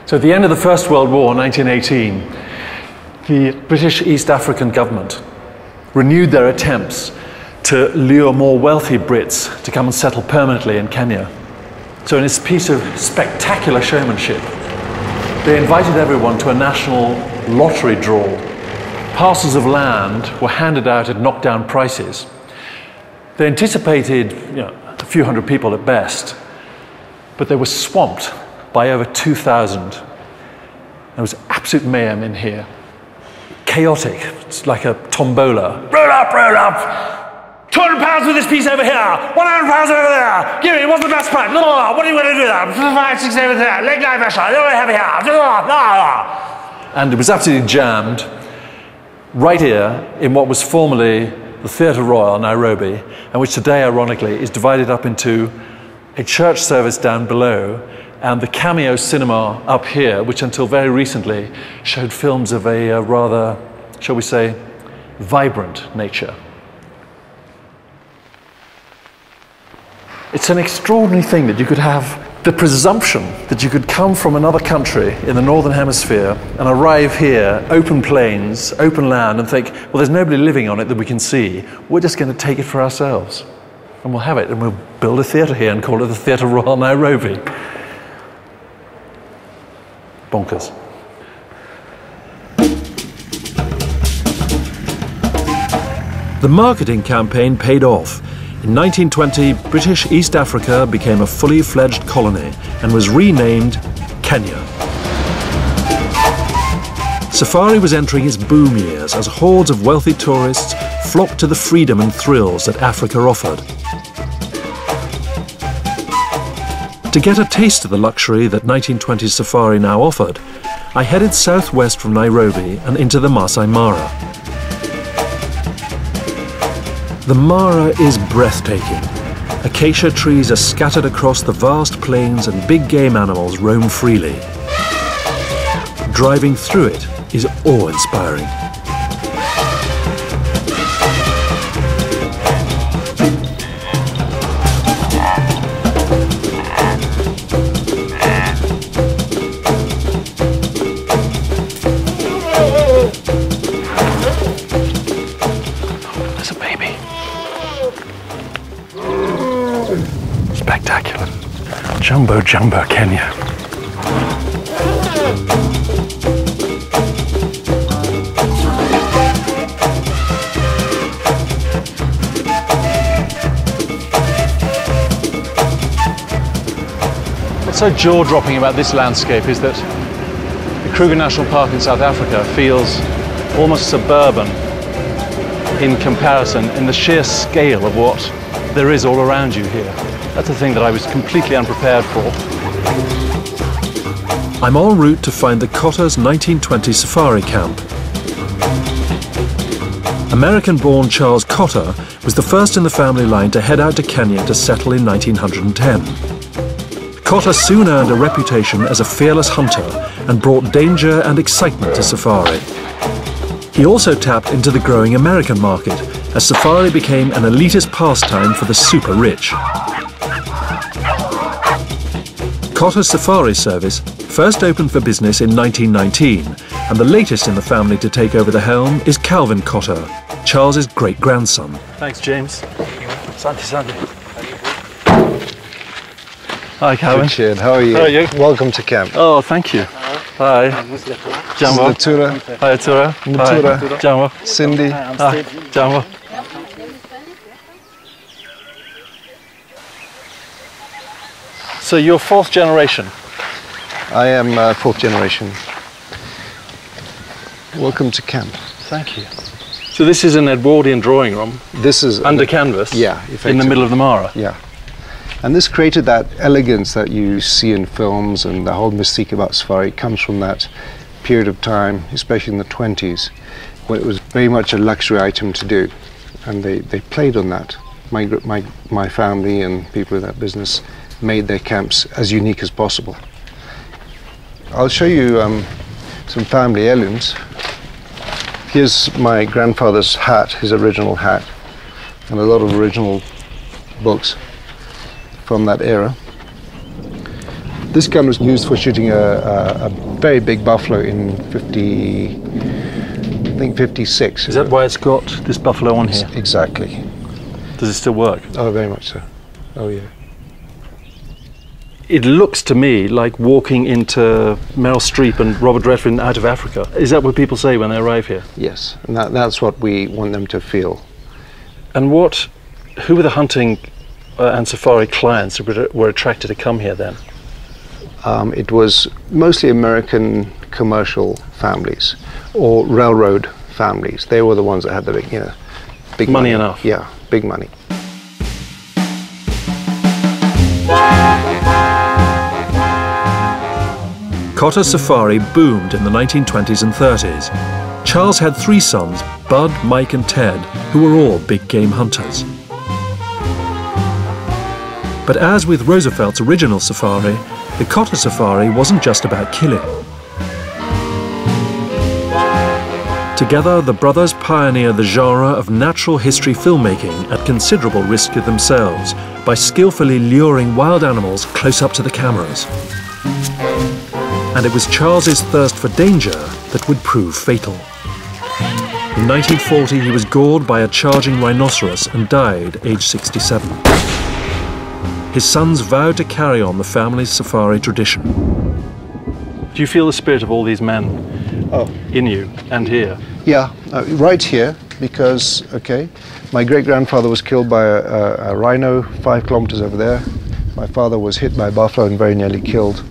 [SPEAKER 2] So at the end of the First World War, 1918, the British East African government renewed their attempts to lure more wealthy Brits to come and settle permanently in Kenya. So in this piece of spectacular showmanship, they invited everyone to a national lottery draw. Parcels of land were handed out at knockdown prices. They anticipated you know, a few hundred people at best, but they were swamped by over 2,000. There was absolute mayhem in here. Chaotic. It's like a tombola. Roll up, roll up! 200 pounds for this piece over here! 100 pounds over there! Give me, what's the best price? No, no, no, what are you going to do there? Five, six over there. Leg line pressure. What do I have here? And it was absolutely jammed right here in what was formerly the Theatre Royal, Nairobi, and which today, ironically, is divided up into a church service down below and the Cameo Cinema up here, which until very recently showed films of a uh, rather, shall we say, vibrant nature. It's an extraordinary thing that you could have the presumption that you could come from another country in the northern hemisphere and arrive here, open plains, open land, and think, well, there's nobody living on it that we can see. We're just going to take it for ourselves. And we'll have it, and we'll build a theatre here and call it the Theatre Royal Nairobi. Bonkers.
[SPEAKER 1] The marketing campaign paid off. In 1920, British East Africa became a fully fledged colony and was renamed Kenya. Safari was entering its boom years as hordes of wealthy tourists flocked to the freedom and thrills that Africa offered. To get a taste of the luxury that 1920s safari now offered, I headed southwest from Nairobi and into the Masai Mara. The Mara is breathtaking. Acacia trees are scattered across the vast plains and big game animals roam freely. Driving through it is awe-inspiring.
[SPEAKER 2] Jumbo Jumbo Kenya. What's so jaw-dropping about this landscape is that the Kruger National Park in South Africa feels almost suburban in comparison in the sheer scale of what there is all around you here. That's a thing that I was completely unprepared for.
[SPEAKER 1] I'm en route to find the Cottar's 1920 safari camp. American-born Charles Cottar was the first in the family line to head out to Kenya to settle in 1910. Cottar soon earned a reputation as a fearless hunter and brought danger and excitement to safari. He also tapped into the growing American market as safari became an elitist pastime for the super rich. Cottar's Safari Service first opened for business in 1919, and the latest in the family to take over the helm is Calvin Cottar, Charles's great-grandson.
[SPEAKER 2] Thanks, James. Santi, Santi. Hi, Calvin.
[SPEAKER 10] Richard, how are you?
[SPEAKER 2] How are you?
[SPEAKER 10] Welcome to camp.
[SPEAKER 2] Oh, thank you. Hi. Jambo.
[SPEAKER 10] Natura,
[SPEAKER 2] Hi, Tura.
[SPEAKER 10] Natura.
[SPEAKER 2] Hi. Jambo.
[SPEAKER 10] Cindy.
[SPEAKER 2] Ah, Hi, Jambo. So you're fourth generation.
[SPEAKER 10] I am uh, fourth generation. Welcome to camp.
[SPEAKER 2] Thank you. So this is an Edwardian drawing room
[SPEAKER 10] This is
[SPEAKER 2] under canvas.
[SPEAKER 10] Yeah,
[SPEAKER 2] In the middle of the Mara.
[SPEAKER 10] Yeah. And this created that elegance that you see in films and the whole mystique about safari comes from that period of time, especially in the 20s, when it was very much a luxury item to do. And they, they played on that. My, my, my family and people in that business made their camps as unique as possible. I'll show you um, some family heirlooms. Here's my grandfather's hat, his original hat, and a lot of original books from that era. This gun was used for shooting a, a, a very big buffalo in 50, I think 56.
[SPEAKER 2] Is that why it's got this buffalo on here?
[SPEAKER 10] Exactly.
[SPEAKER 2] Does it still work?
[SPEAKER 10] Oh, very much so. Oh, yeah.
[SPEAKER 2] It looks to me like walking into Meryl Streep and Robert Redford out of Africa. Is that what people say when they arrive here?
[SPEAKER 10] Yes, and that, that's what we want them to feel.
[SPEAKER 2] And what, who were the hunting uh, and safari clients who were, were attracted to come here then?
[SPEAKER 10] Um, it was mostly American commercial families or railroad families. They were the ones that had the big, you know, big
[SPEAKER 2] Money
[SPEAKER 10] money.
[SPEAKER 2] enough.
[SPEAKER 10] Yeah, big money.
[SPEAKER 1] Cottar Safari boomed in the 1920s and 30s. Charles had three sons, Bud, Mike, and Ted, who were all big game hunters. But as with Roosevelt's original safari, the Cottar Safari wasn't just about killing. Together, the brothers pioneer the genre of natural history filmmaking at considerable risk to themselves by skillfully luring wild animals close up to the cameras. And it was Charles's thirst for danger that would prove fatal. In 1940, he was gored by a charging rhinoceros and died aged 67. His sons vowed to carry on the family's safari tradition.
[SPEAKER 2] Do you feel the spirit of all these men
[SPEAKER 10] Oh.
[SPEAKER 2] in you and here?
[SPEAKER 10] Yeah, uh, right here, because, okay, my great grandfather was killed by a, a, a rhino five kilometers over there. My father was hit by a buffalo and very nearly killed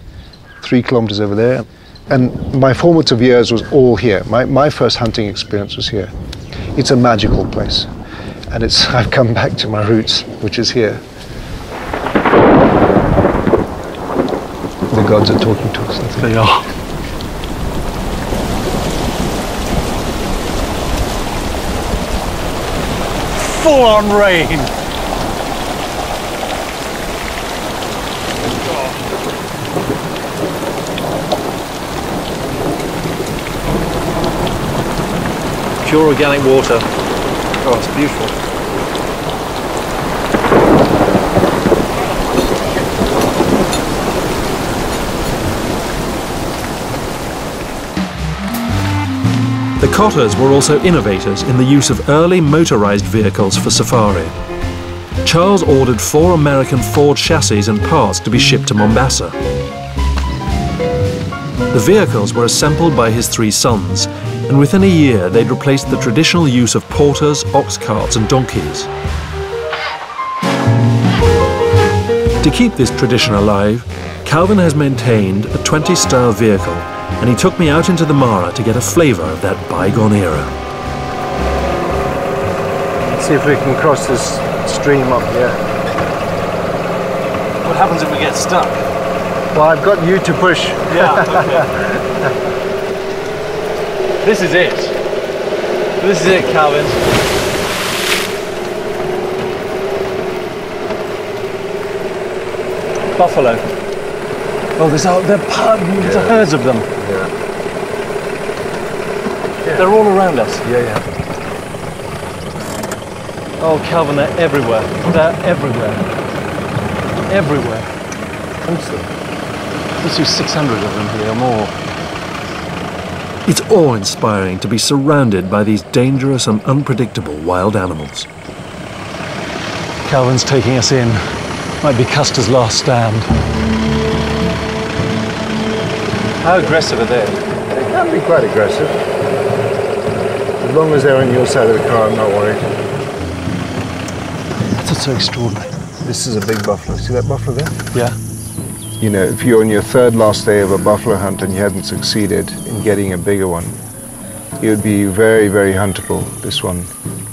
[SPEAKER 10] three kilometers over there. And my formative years was all here. My, my first hunting experience was here. It's a magical place. And it's, I've come back to my roots, which is here. The gods are talking to us.
[SPEAKER 2] They are. Full on rain. Pure organic water. Oh, it's beautiful.
[SPEAKER 1] The Cottars were also innovators in the use of early motorized vehicles for safari. Charles ordered four American Ford chassis and parts to be shipped to Mombasa. The vehicles were assembled by his three sons, and within a year they'd replaced the traditional use of porters, ox carts, and donkeys. To keep this tradition alive, Calvin has maintained a 20 style vehicle, and he took me out into the Mara to get a flavour of that bygone era.
[SPEAKER 10] Let's see if we can cross this stream up here.
[SPEAKER 2] What happens if we get stuck?
[SPEAKER 10] Well, I've got you to push.
[SPEAKER 2] Yeah. this is it. This is it, Calvin. Buffalo. Oh, there's, a, there there's herds of them. Yeah. They're all around us.
[SPEAKER 10] Yeah, yeah.
[SPEAKER 2] Oh, Calvin, they're everywhere. They're everywhere. Everywhere. Let's do 600 of them here or more.
[SPEAKER 1] It's awe-inspiring to be surrounded by these dangerous and unpredictable wild animals.
[SPEAKER 2] Calvin's taking us in. Might be Custer's last stand. How aggressive are they?
[SPEAKER 10] They can be quite aggressive. As long as they're on your side of the car, I'm not worried.
[SPEAKER 2] That's so extraordinary.
[SPEAKER 10] This is a big buffalo. See that buffalo there?
[SPEAKER 2] Yeah.
[SPEAKER 10] You know, if you're on your third last day of a buffalo hunt and you hadn't succeeded in getting a bigger one, it would be very, very huntable, this one.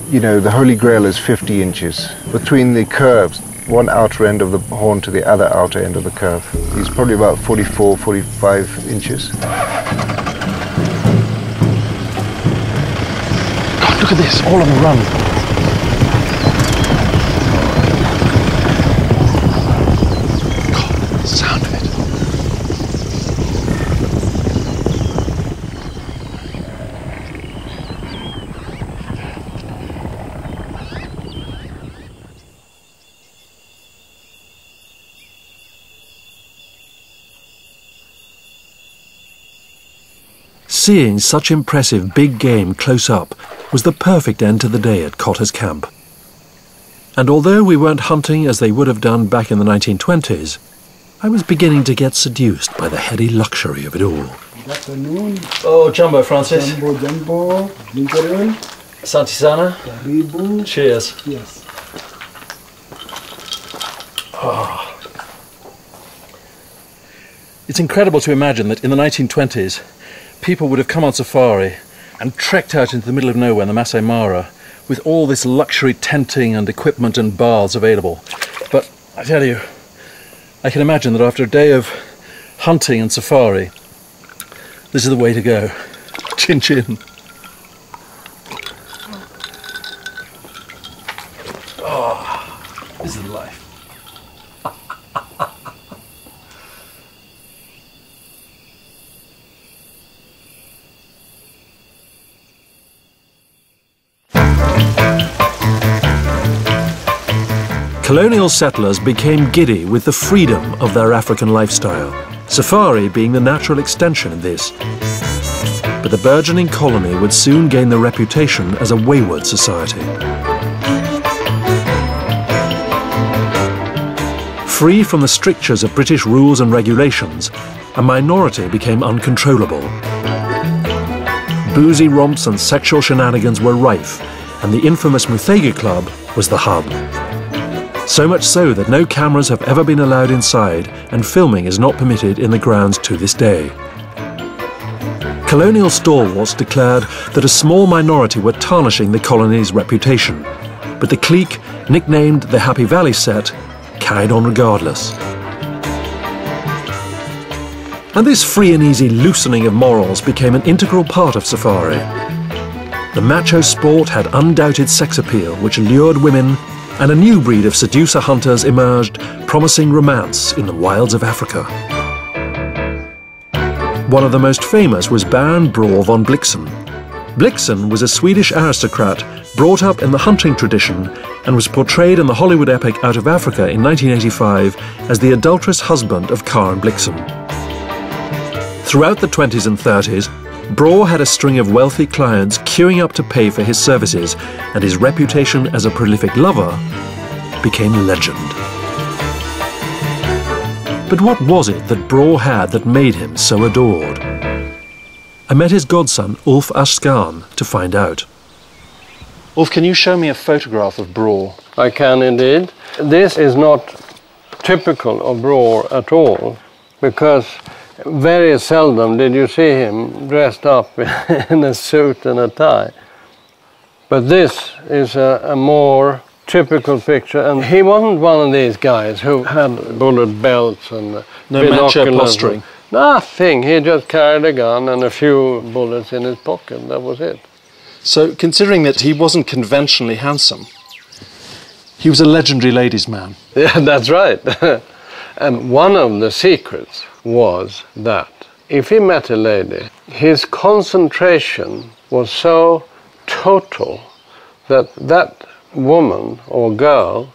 [SPEAKER 10] You know, the Holy Grail is 50 inches. Between the curves, one outer end of the horn to the other outer end of the curve, he's probably about 44, 45 inches.
[SPEAKER 2] God, look at this, all on the run.
[SPEAKER 1] Seeing such impressive big game close up was the perfect end to the day at Cottar's Camp. And although we weren't hunting as they would have done back in the 1920s, I was beginning to get seduced by the heady luxury of it all.
[SPEAKER 11] Good afternoon.
[SPEAKER 2] Oh, Jumbo, Francis.
[SPEAKER 11] Jumbo, Jumbo.
[SPEAKER 2] Santisana.
[SPEAKER 11] Karibu.
[SPEAKER 2] Cheers.
[SPEAKER 11] Yes. Ah.
[SPEAKER 2] It's incredible to imagine that in the 1920s, people would have come on safari and trekked out into the middle of nowhere in the Masai Mara with all this luxury tenting and equipment and baths available. But I tell you, I can imagine that after a day of hunting and safari, this is the way to go. Chin chin.
[SPEAKER 1] Colonial settlers became giddy with the freedom of their African lifestyle, safari being the natural extension of this. But the burgeoning colony would soon gain the reputation as a wayward society. Free from the strictures of British rules and regulations, a minority became uncontrollable. Boozy romps and sexual shenanigans were rife, and the infamous Muthaiga Club was the hub. So much so that no cameras have ever been allowed inside, and filming is not permitted in the grounds to this day. Colonial stalwarts declared that a small minority were tarnishing the colony's reputation, but the clique, nicknamed the Happy Valley Set, carried on regardless. And this free and easy loosening of morals became an integral part of safari. The macho sport had undoubted sex appeal which lured women and a new breed of seducer hunters emerged, promising romance in the wilds of Africa. One of the most famous was Baron Bror von Blixen. Blixen was a Swedish aristocrat brought up in the hunting tradition and was portrayed in the Hollywood epic Out of Africa in 1985 as the adulterous husband of Karen Blixen. Throughout the 20s and 30s, Bror had a string of wealthy clients queuing up to pay for his services, and his reputation as a prolific lover became legend. But what was it that Bror had that made him so adored? I met his godson, Ulf Aschan, to find out.
[SPEAKER 2] Ulf, can you show me a photograph of Bror?
[SPEAKER 3] I can indeed. This is not typical of Bror at all, because very seldom did you see him dressed up in a suit and a tie. But this is a, a, more typical picture, and he wasn't one of these guys who had bullet belts and
[SPEAKER 2] no macho posturing.
[SPEAKER 3] Nothing. He just carried a gun and a few bullets in his pocket. That was it.
[SPEAKER 2] So, considering that he wasn't conventionally handsome, he was a legendary ladies' man.
[SPEAKER 3] Yeah, that's right. and one of the secrets was that if he met a lady, his concentration was so total that that woman or girl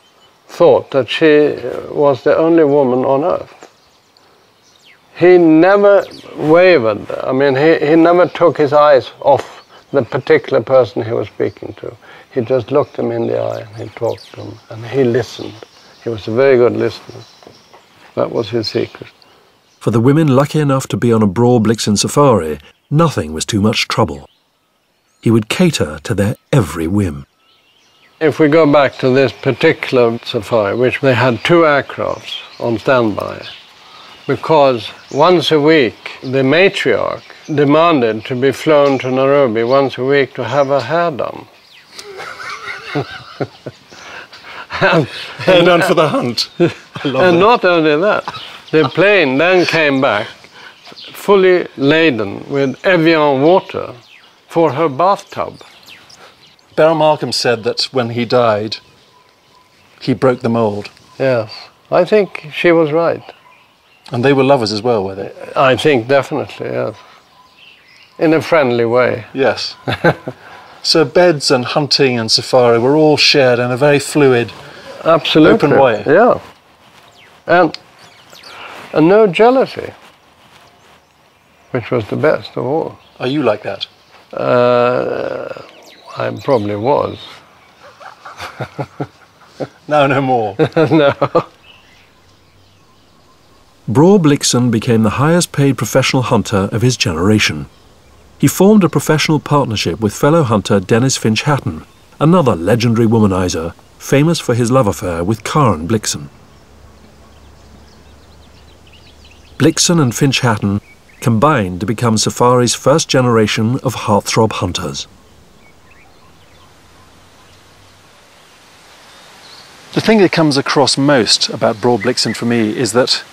[SPEAKER 3] thought that she uh, was the only woman on earth. He never wavered. I mean, he, he never took his eyes off the particular person he was speaking to. He just looked him in the eye and he talked to him and he listened. He was a very good listener. That was his secret.
[SPEAKER 1] For the women lucky enough to be on a Bror Blixen safari, nothing was too much trouble. He would cater to their every whim.
[SPEAKER 3] If we go back to this particular safari, which they had two aircrafts on standby, because once a week the matriarch demanded to be flown to Nairobi once a week to have her hair done.
[SPEAKER 2] and, hair done for the hunt.
[SPEAKER 3] and
[SPEAKER 2] that.
[SPEAKER 3] not only that, the plane then came back fully laden with Evian water for her bathtub.
[SPEAKER 2] Beryl Markham said that when he died, he broke the mould.
[SPEAKER 3] Yes, I think she was right.
[SPEAKER 2] And they were lovers as well, were they?
[SPEAKER 3] I think definitely, yes. In a friendly way.
[SPEAKER 2] Yes. so beds and hunting and safari were all shared in a very fluid,
[SPEAKER 3] Absolutely.
[SPEAKER 2] open way.
[SPEAKER 3] Yeah. And, and no jealousy, which was the best of all.
[SPEAKER 2] Are you like that?
[SPEAKER 3] Uh, I probably was.
[SPEAKER 2] now no more.
[SPEAKER 3] no.
[SPEAKER 1] Bror Blixen became the highest paid professional hunter of his generation. He formed a professional partnership with fellow hunter Denys Finch Hatton, another legendary womanizer, famous for his love affair with Karen Blixen. Blixen and Finch Hatton combined to become Safari's first generation of heartthrob hunters.
[SPEAKER 2] The thing that comes across most about Bror Blixen for me is that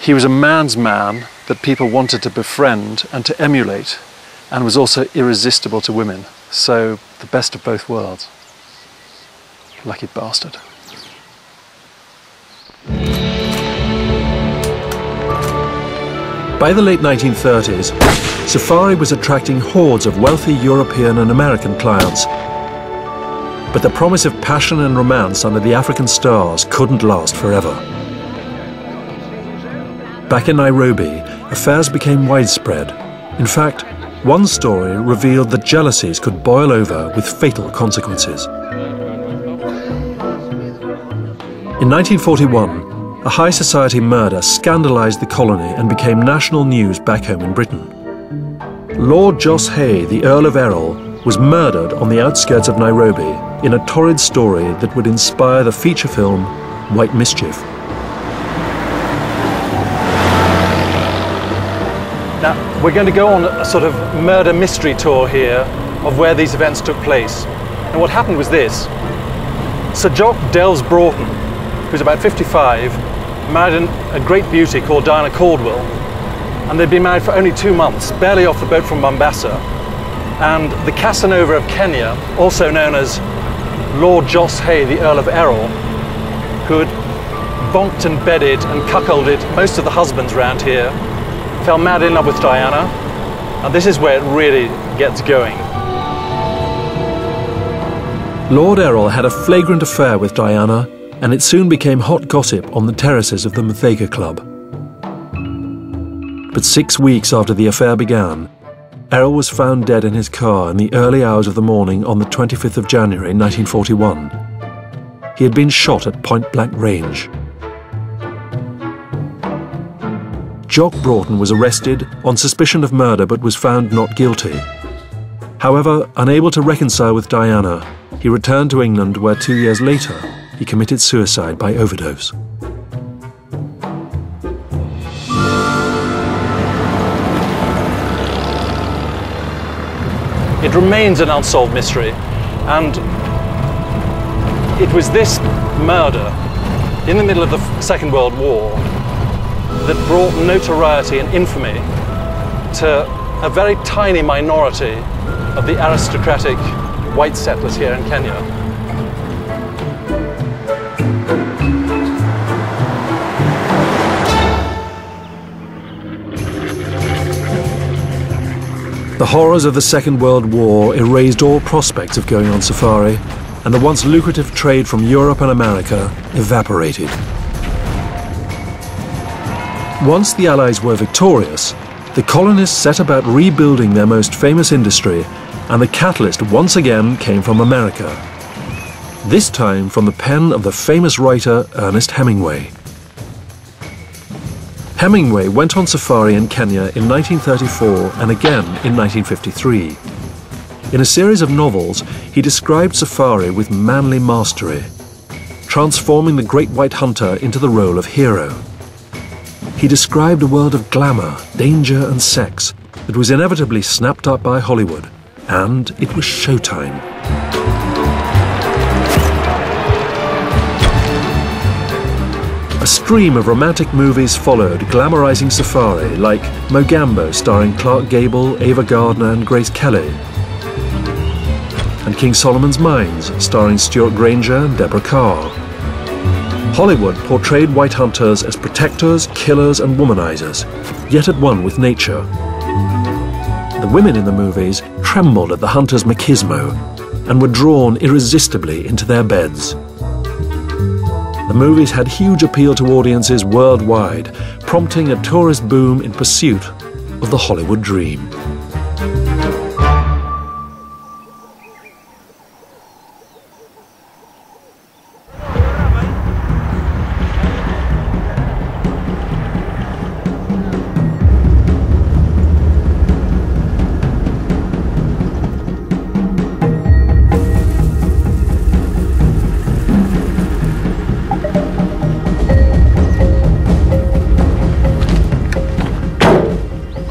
[SPEAKER 2] he was a man's man that people wanted to befriend and to emulate, and was also irresistible to women. So, the best of both worlds. Lucky bastard.
[SPEAKER 1] By the late 1930s, Safari was attracting hordes of wealthy European and American clients. But the promise of passion and romance under the African stars couldn't last forever. Back in Nairobi, affairs became widespread. In fact, one story revealed that jealousies could boil over with fatal consequences. In 1941, a high society murder scandalised the colony and became national news back home in Britain. Lord Joss Hay, the Earl of Erroll, was murdered on the outskirts of Nairobi in a torrid story that would inspire the feature film White Mischief.
[SPEAKER 2] Now, we're going to go on a sort of murder mystery tour here of where these events took place. And what happened was this. Sir Jock Delves Broughton, who's about 55, married a great beauty called Diana Caldwell. And they'd been married for only two months, barely off the boat from Mombasa. And the Casanova of Kenya, also known as Lord Joss Hay, the Earl of Erroll, who had bonked and bedded and cuckolded most of the husbands round here, fell mad in love with Diana, and this is where it really gets going.
[SPEAKER 1] Lord Erroll had a flagrant affair with Diana, and it soon became hot gossip on the terraces of the Muthaiga Club. But six weeks after the affair began, Erroll was found dead in his car in the early hours of the morning on the 25th of January 1941. He had been shot at point blank range. Jock Broughton was arrested on suspicion of murder but was found not guilty. However, unable to reconcile with Diana, he returned to England where two years later he committed suicide by overdose.
[SPEAKER 2] It remains an unsolved mystery, and it was this murder in the middle of the Second World War that brought notoriety and infamy to a very tiny minority of the aristocratic white settlers here in Kenya.
[SPEAKER 1] The horrors of the Second World War erased all prospects of going on safari, and the once lucrative trade from Europe and America evaporated. Once the Allies were victorious, the colonists set about rebuilding their most famous industry, and the catalyst once again came from America. This time from the pen of the famous writer Ernest Hemingway. Hemingway went on safari in Kenya in 1934 and again in 1953. In a series of novels, he described safari with manly mastery, transforming the great white hunter into the role of hero. He described a world of glamour, danger, and sex that was inevitably snapped up by Hollywood, and it was showtime. A stream of romantic movies followed, glamorizing safari, like Mogambo, starring Clark Gable, Ava Gardner, and Grace Kelly, and King Solomon's Mines, starring Stewart Granger and Deborah Kerr. Hollywood portrayed white hunters as protectors, killers, and womanizers, yet at one with nature. The women in the movies trembled at the hunters' machismo and were drawn irresistibly into their beds. The movies had huge appeal to audiences worldwide, prompting a tourist boom in pursuit of the Hollywood dream.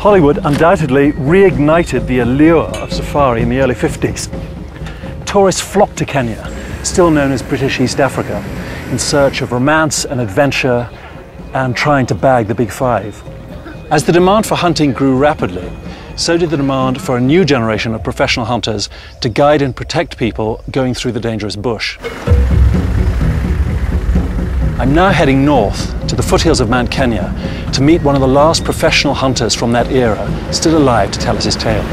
[SPEAKER 2] Hollywood undoubtedly reignited the allure of safari in the early 50s. Tourists flocked to Kenya, still known as British East Africa, in search of romance and adventure and trying to bag the big five. As the demand for hunting grew rapidly, so did the demand for a new generation of professional hunters to guide and protect people going through the dangerous bush. I'm now heading north to the foothills of Mount Kenya to meet one of the last professional hunters from that era, still alive to tell us his tale.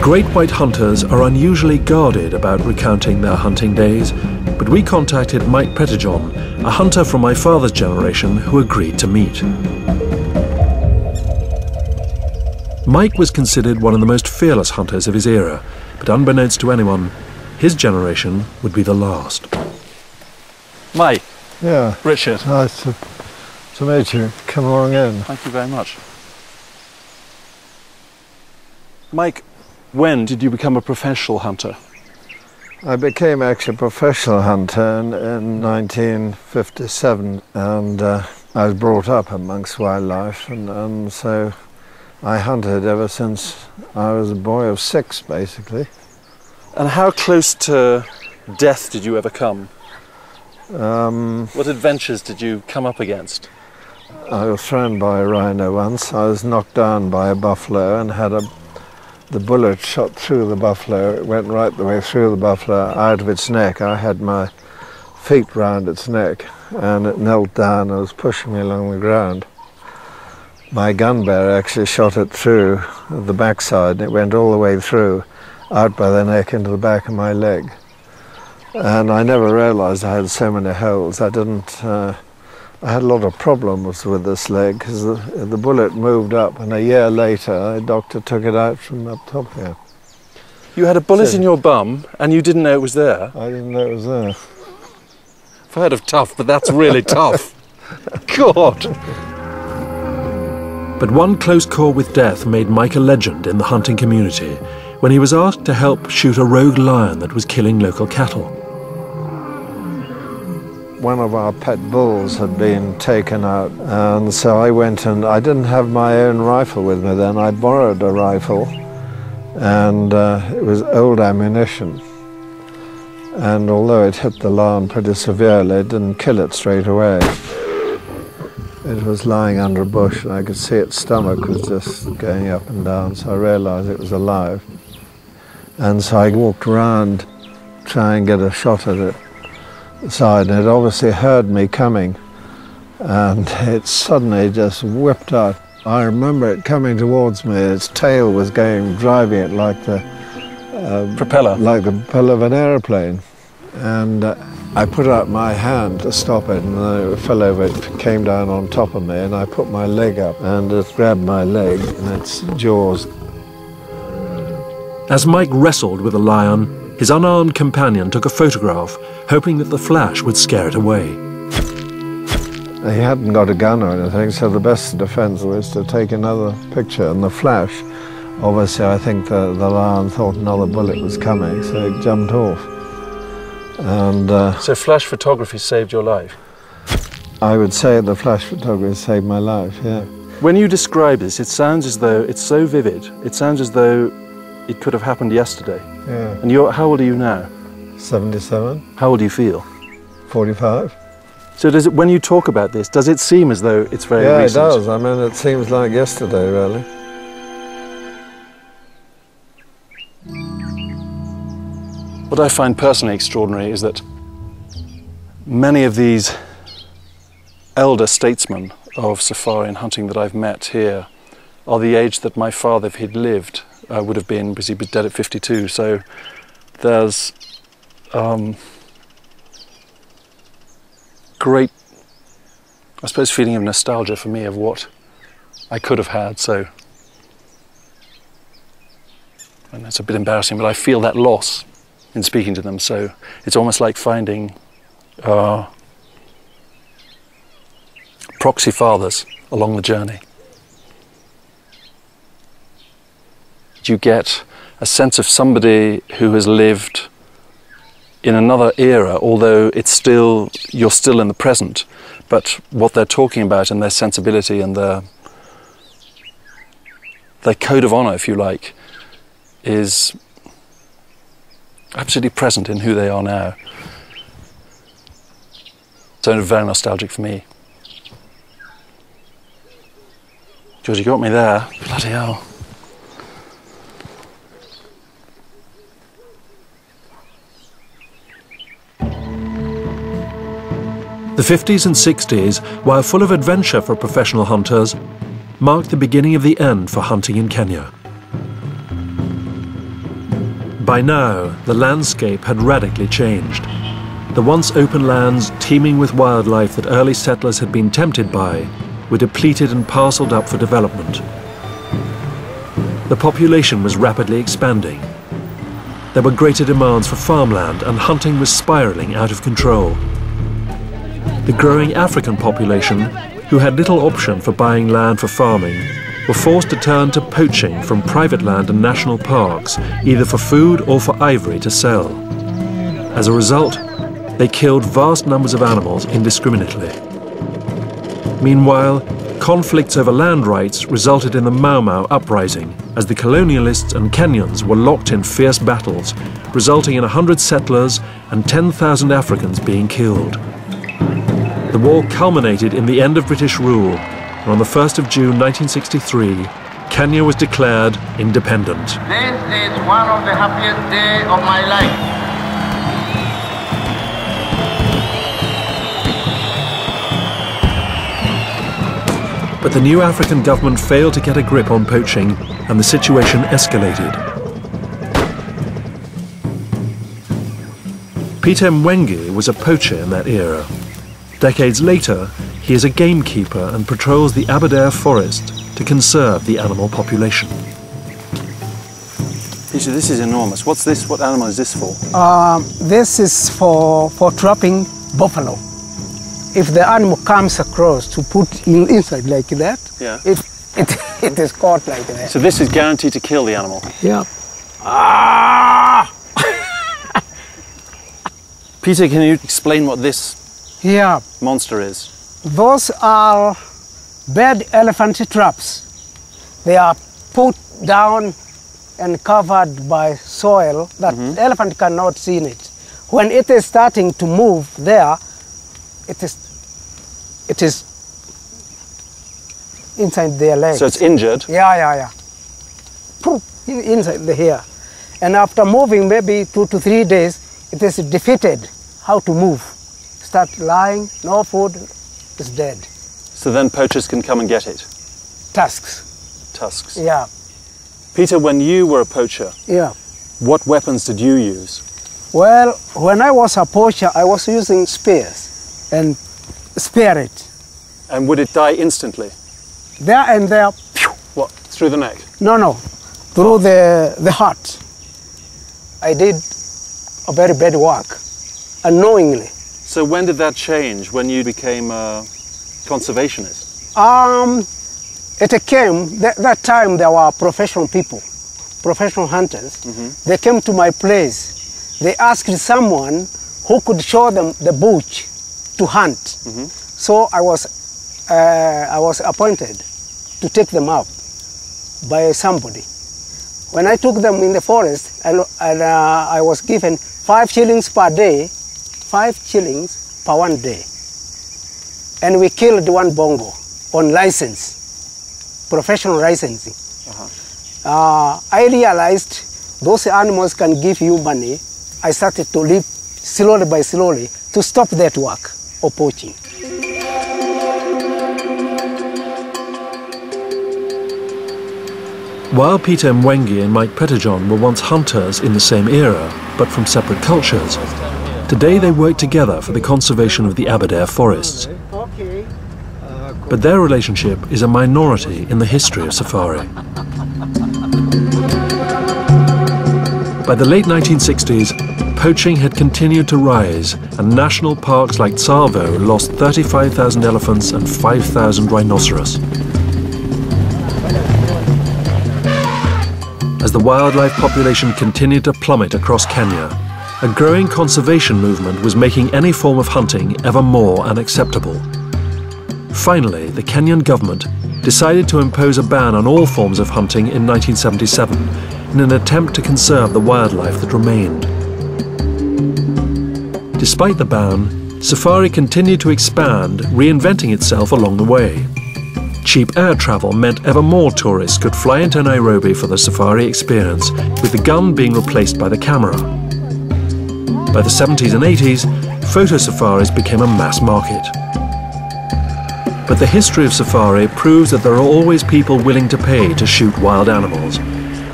[SPEAKER 1] Great white hunters are unusually guarded about recounting their hunting days, but we contacted Mike Prettejohn, a hunter from my father's generation who agreed to meet. Mike was considered one of the most fearless hunters of his era, but unbeknownst to anyone, his generation would be the last.
[SPEAKER 2] Mike,
[SPEAKER 12] Yeah,
[SPEAKER 2] Richard,
[SPEAKER 12] nice to, to meet you. Come along in.
[SPEAKER 2] thank you very much. Mike, when did you become a professional hunter?
[SPEAKER 12] I became actually a professional hunter in, in 1957 and uh, I was brought up amongst wildlife and, and so I hunted ever since I was a boy of six basically.
[SPEAKER 2] And how close to death did you ever come?
[SPEAKER 12] Um,
[SPEAKER 2] What adventures did you come up against?
[SPEAKER 12] I was thrown by a rhino once. I was knocked down by a buffalo and had a the bullet shot through the buffalo. It went right the way through the buffalo, out of its neck. I had my feet round its neck, and it knelt down and was pushing me along the ground. My gun bearer actually shot it through the backside, and it went all the way through, out by the neck into the back of my leg. And I never realised I had so many holes. I didn't. Uh, I had a lot of problems with this leg because the, the bullet moved up, and a year later, a doctor took it out from up top here.
[SPEAKER 2] You had a bullet
[SPEAKER 12] So-
[SPEAKER 2] in your bum and you didn't know it was there.
[SPEAKER 12] I didn't know it was there.
[SPEAKER 2] I've heard of tough, but that's really tough. God.
[SPEAKER 1] But one close call with death made Mike a legend in the hunting community when he was asked to help shoot a rogue lion that was killing local cattle.
[SPEAKER 12] One of our pet bulls had been taken out, and so I went and I didn't have my own rifle with me then. I borrowed a rifle, and uh, it was old ammunition. And although it hit the lion pretty severely, it didn't kill it straight away. It was lying under a bush, and I could see its stomach was just going up and down, so I realized it was alive. And so I walked around, trying and get a shot at it side, and it obviously heard me coming, and it suddenly just whipped out. I remember it coming towards me. Its tail was going, driving it like the uh,
[SPEAKER 2] Propeller.
[SPEAKER 12] like the propeller of an aeroplane, and uh, I put out my hand to stop it, and then it fell over. It came down on top of me, and I put my leg up, and it grabbed my leg in its jaws.
[SPEAKER 1] As Mike wrestled with the lion, his unarmed companion took a photograph, hoping that the flash would scare it away.
[SPEAKER 12] He hadn't got a gun or anything, so the best defense was to take another picture. And the flash, obviously, I think the, the lion thought another bullet was coming, so it jumped off. And uh,
[SPEAKER 2] So flash photography saved your life.
[SPEAKER 12] I would say the flash photography saved my life, yeah.
[SPEAKER 2] When you describe this, it sounds as though it's so vivid. It sounds as though it could have happened yesterday.
[SPEAKER 12] Yeah.
[SPEAKER 2] And you're how old are you now?
[SPEAKER 12] 77,
[SPEAKER 2] How old do you feel?
[SPEAKER 12] 45.
[SPEAKER 2] So does it when you talk about this, does it seem as though it's very
[SPEAKER 12] yeah,
[SPEAKER 2] recent?
[SPEAKER 12] it does. I mean, it seems like yesterday, really.
[SPEAKER 2] What I find personally extraordinary is that many of these elder statesmen of safari and hunting that I've met here are the age that my father, if he'd lived, uh, would have been, because he was dead at 52. So there's um, great, I suppose, feeling of nostalgia for me of what I could have had. So, and it's a bit embarrassing, but I feel that loss in speaking to them. So it's almost like finding uh, proxy fathers along the journey. You get a sense of somebody who has lived in another era, although it's still you're still in the present. But what they're talking about and their sensibility and their their code of honor, if you like, is absolutely present in who they are now. So very nostalgic for me. George, you got me there. Bloody hell.
[SPEAKER 1] The 50s and 60s, while full of adventure for professional hunters, marked the beginning of the end for hunting in Kenya. By now, the landscape had radically changed. The once open lands teeming with wildlife that early settlers had been tempted by were depleted and parcelled up for development. The population was rapidly expanding. There were greater demands for farmland and hunting was spiralling out of control. The growing African population, who had little option for buying land for farming, were forced to turn to poaching from private land and national parks, either for food or for ivory to sell. As a result, they killed vast numbers of animals indiscriminately. Meanwhile, conflicts over land rights resulted in the Mau Mau uprising, as the colonialists and Kenyans were locked in fierce battles, resulting in 100 settlers and 10,000 Africans being killed. The war culminated in the end of British rule, and on the 1st of June 1963, Kenya was declared independent.
[SPEAKER 13] This is one of the happiest days of my life.
[SPEAKER 1] But the new African government failed to get a grip on poaching, and the situation escalated. Peter Mwenge was a poacher in that era. Decades later, he is a gamekeeper and patrols the Aberdare forest to conserve the animal population.
[SPEAKER 2] Peter, this is enormous. What's this? What animal is this for?
[SPEAKER 11] Um, this is for, for trapping buffalo. If the animal comes across to put in, inside like that,
[SPEAKER 2] Yeah.
[SPEAKER 11] if it, it is caught like that.
[SPEAKER 2] So this is guaranteed to kill the animal.
[SPEAKER 11] Yeah. Ah!
[SPEAKER 2] Peter, can you explain what this
[SPEAKER 11] Yeah.
[SPEAKER 2] monster is?
[SPEAKER 11] Those are bed elephant traps. They are put down and covered by soil that
[SPEAKER 2] Mhm.
[SPEAKER 11] elephant cannot see in it. When it is starting to move there, it is it is inside their legs.
[SPEAKER 2] So it's injured.
[SPEAKER 11] Yeah, yeah, yeah. Poof, Inside the hair. And after moving maybe two to three days, it is defeated how to move. Start lying, no food, is dead.
[SPEAKER 2] So then poachers can come and get it.
[SPEAKER 11] Tusks.
[SPEAKER 2] Tusks.
[SPEAKER 11] Yeah,
[SPEAKER 2] Peter, when you were a poacher,
[SPEAKER 11] yeah.
[SPEAKER 2] what weapons did you use?
[SPEAKER 11] Well, when I was a poacher, I was using spears and spear it.
[SPEAKER 2] And would it die instantly?
[SPEAKER 11] There and there,
[SPEAKER 2] What? Through the neck?
[SPEAKER 11] no, no, through the, the heart. I did a very bad work, unknowingly.
[SPEAKER 2] So when did that change? When you became a conservationist?
[SPEAKER 11] Um, it came, that, that time there were professional people, professional hunters. They came to my place. They asked someone who could show them the bush to hunt. So I was, uh, I was appointed to take them up by somebody. When I took them in the forest, and, and uh, I was given five shillings per day, five shillings per one day. And we killed one bongo on license, professional licensing. Uh, I realized those animals can give you money. I started to live slowly by slowly to stop that work of poaching.
[SPEAKER 1] While Peter Mwenge and Mike Prettejohn were once hunters in the same era, but from separate cultures, today they work together for the conservation of the Aberdare forests. But their relationship is a minority in the history of safari. By the late 1960s, poaching had continued to rise, and national parks like Tsavo lost 35,000 elephants and 5,000 rhinoceros. As the wildlife population continued to plummet across Kenya, a growing conservation movement was making any form of hunting ever more unacceptable. Finally, the Kenyan government decided to impose a ban on all forms of hunting in 1977 in an attempt to conserve the wildlife that remained. Despite the ban, safari continued to expand, reinventing itself along the way. Cheap air travel meant ever more tourists could fly into Nairobi for the safari experience, with the gun being replaced by the camera. By the 70s and 80s, photo safaris became a mass market. But the history of safari proves that there are always people willing to pay to shoot wild animals,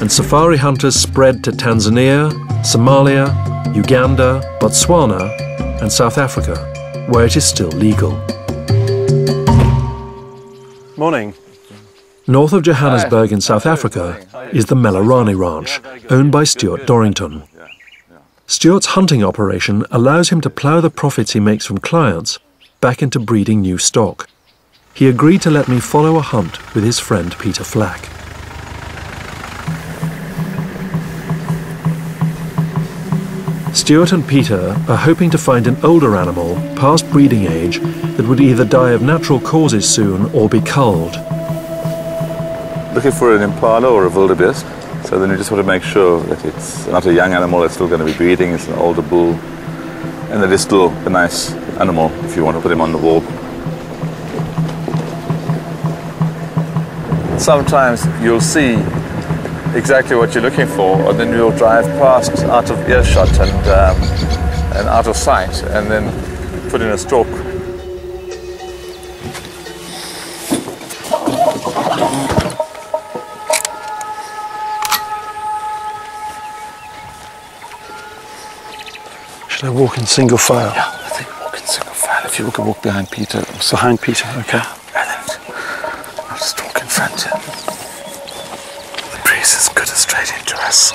[SPEAKER 1] and safari hunters spread to Tanzania, Somalia, Uganda, Botswana, and South Africa, where it is still legal.
[SPEAKER 2] Morning.
[SPEAKER 1] North of Johannesburg in South Africa is the Melorani Ranch, owned by Stuart Dorrington. Stuart's hunting operation allows him to plough the profits he makes from clients back into breeding new stock. He agreed to let me follow a hunt with his friend Peter Flack. Stuart and Peter are hoping to find an older animal past breeding age that would either die of natural causes soon or be culled.
[SPEAKER 14] Looking for an impala or a wildebeest. So then you just want to make sure that it's not a young animal that's still going to be breeding, it's an older bull, and that it's still a nice animal if you want to put him on the wall. Sometimes you'll see exactly what you're looking for, and then you'll drive past out of earshot and, um, and out of sight, and then put in a stalk.
[SPEAKER 2] Walk in single file?
[SPEAKER 14] Yeah, I think walk in single file. If you can walk behind Peter. So
[SPEAKER 2] Behind Peter, okay.
[SPEAKER 14] And then I'll just walk in front here. The breeze is good as straight into us.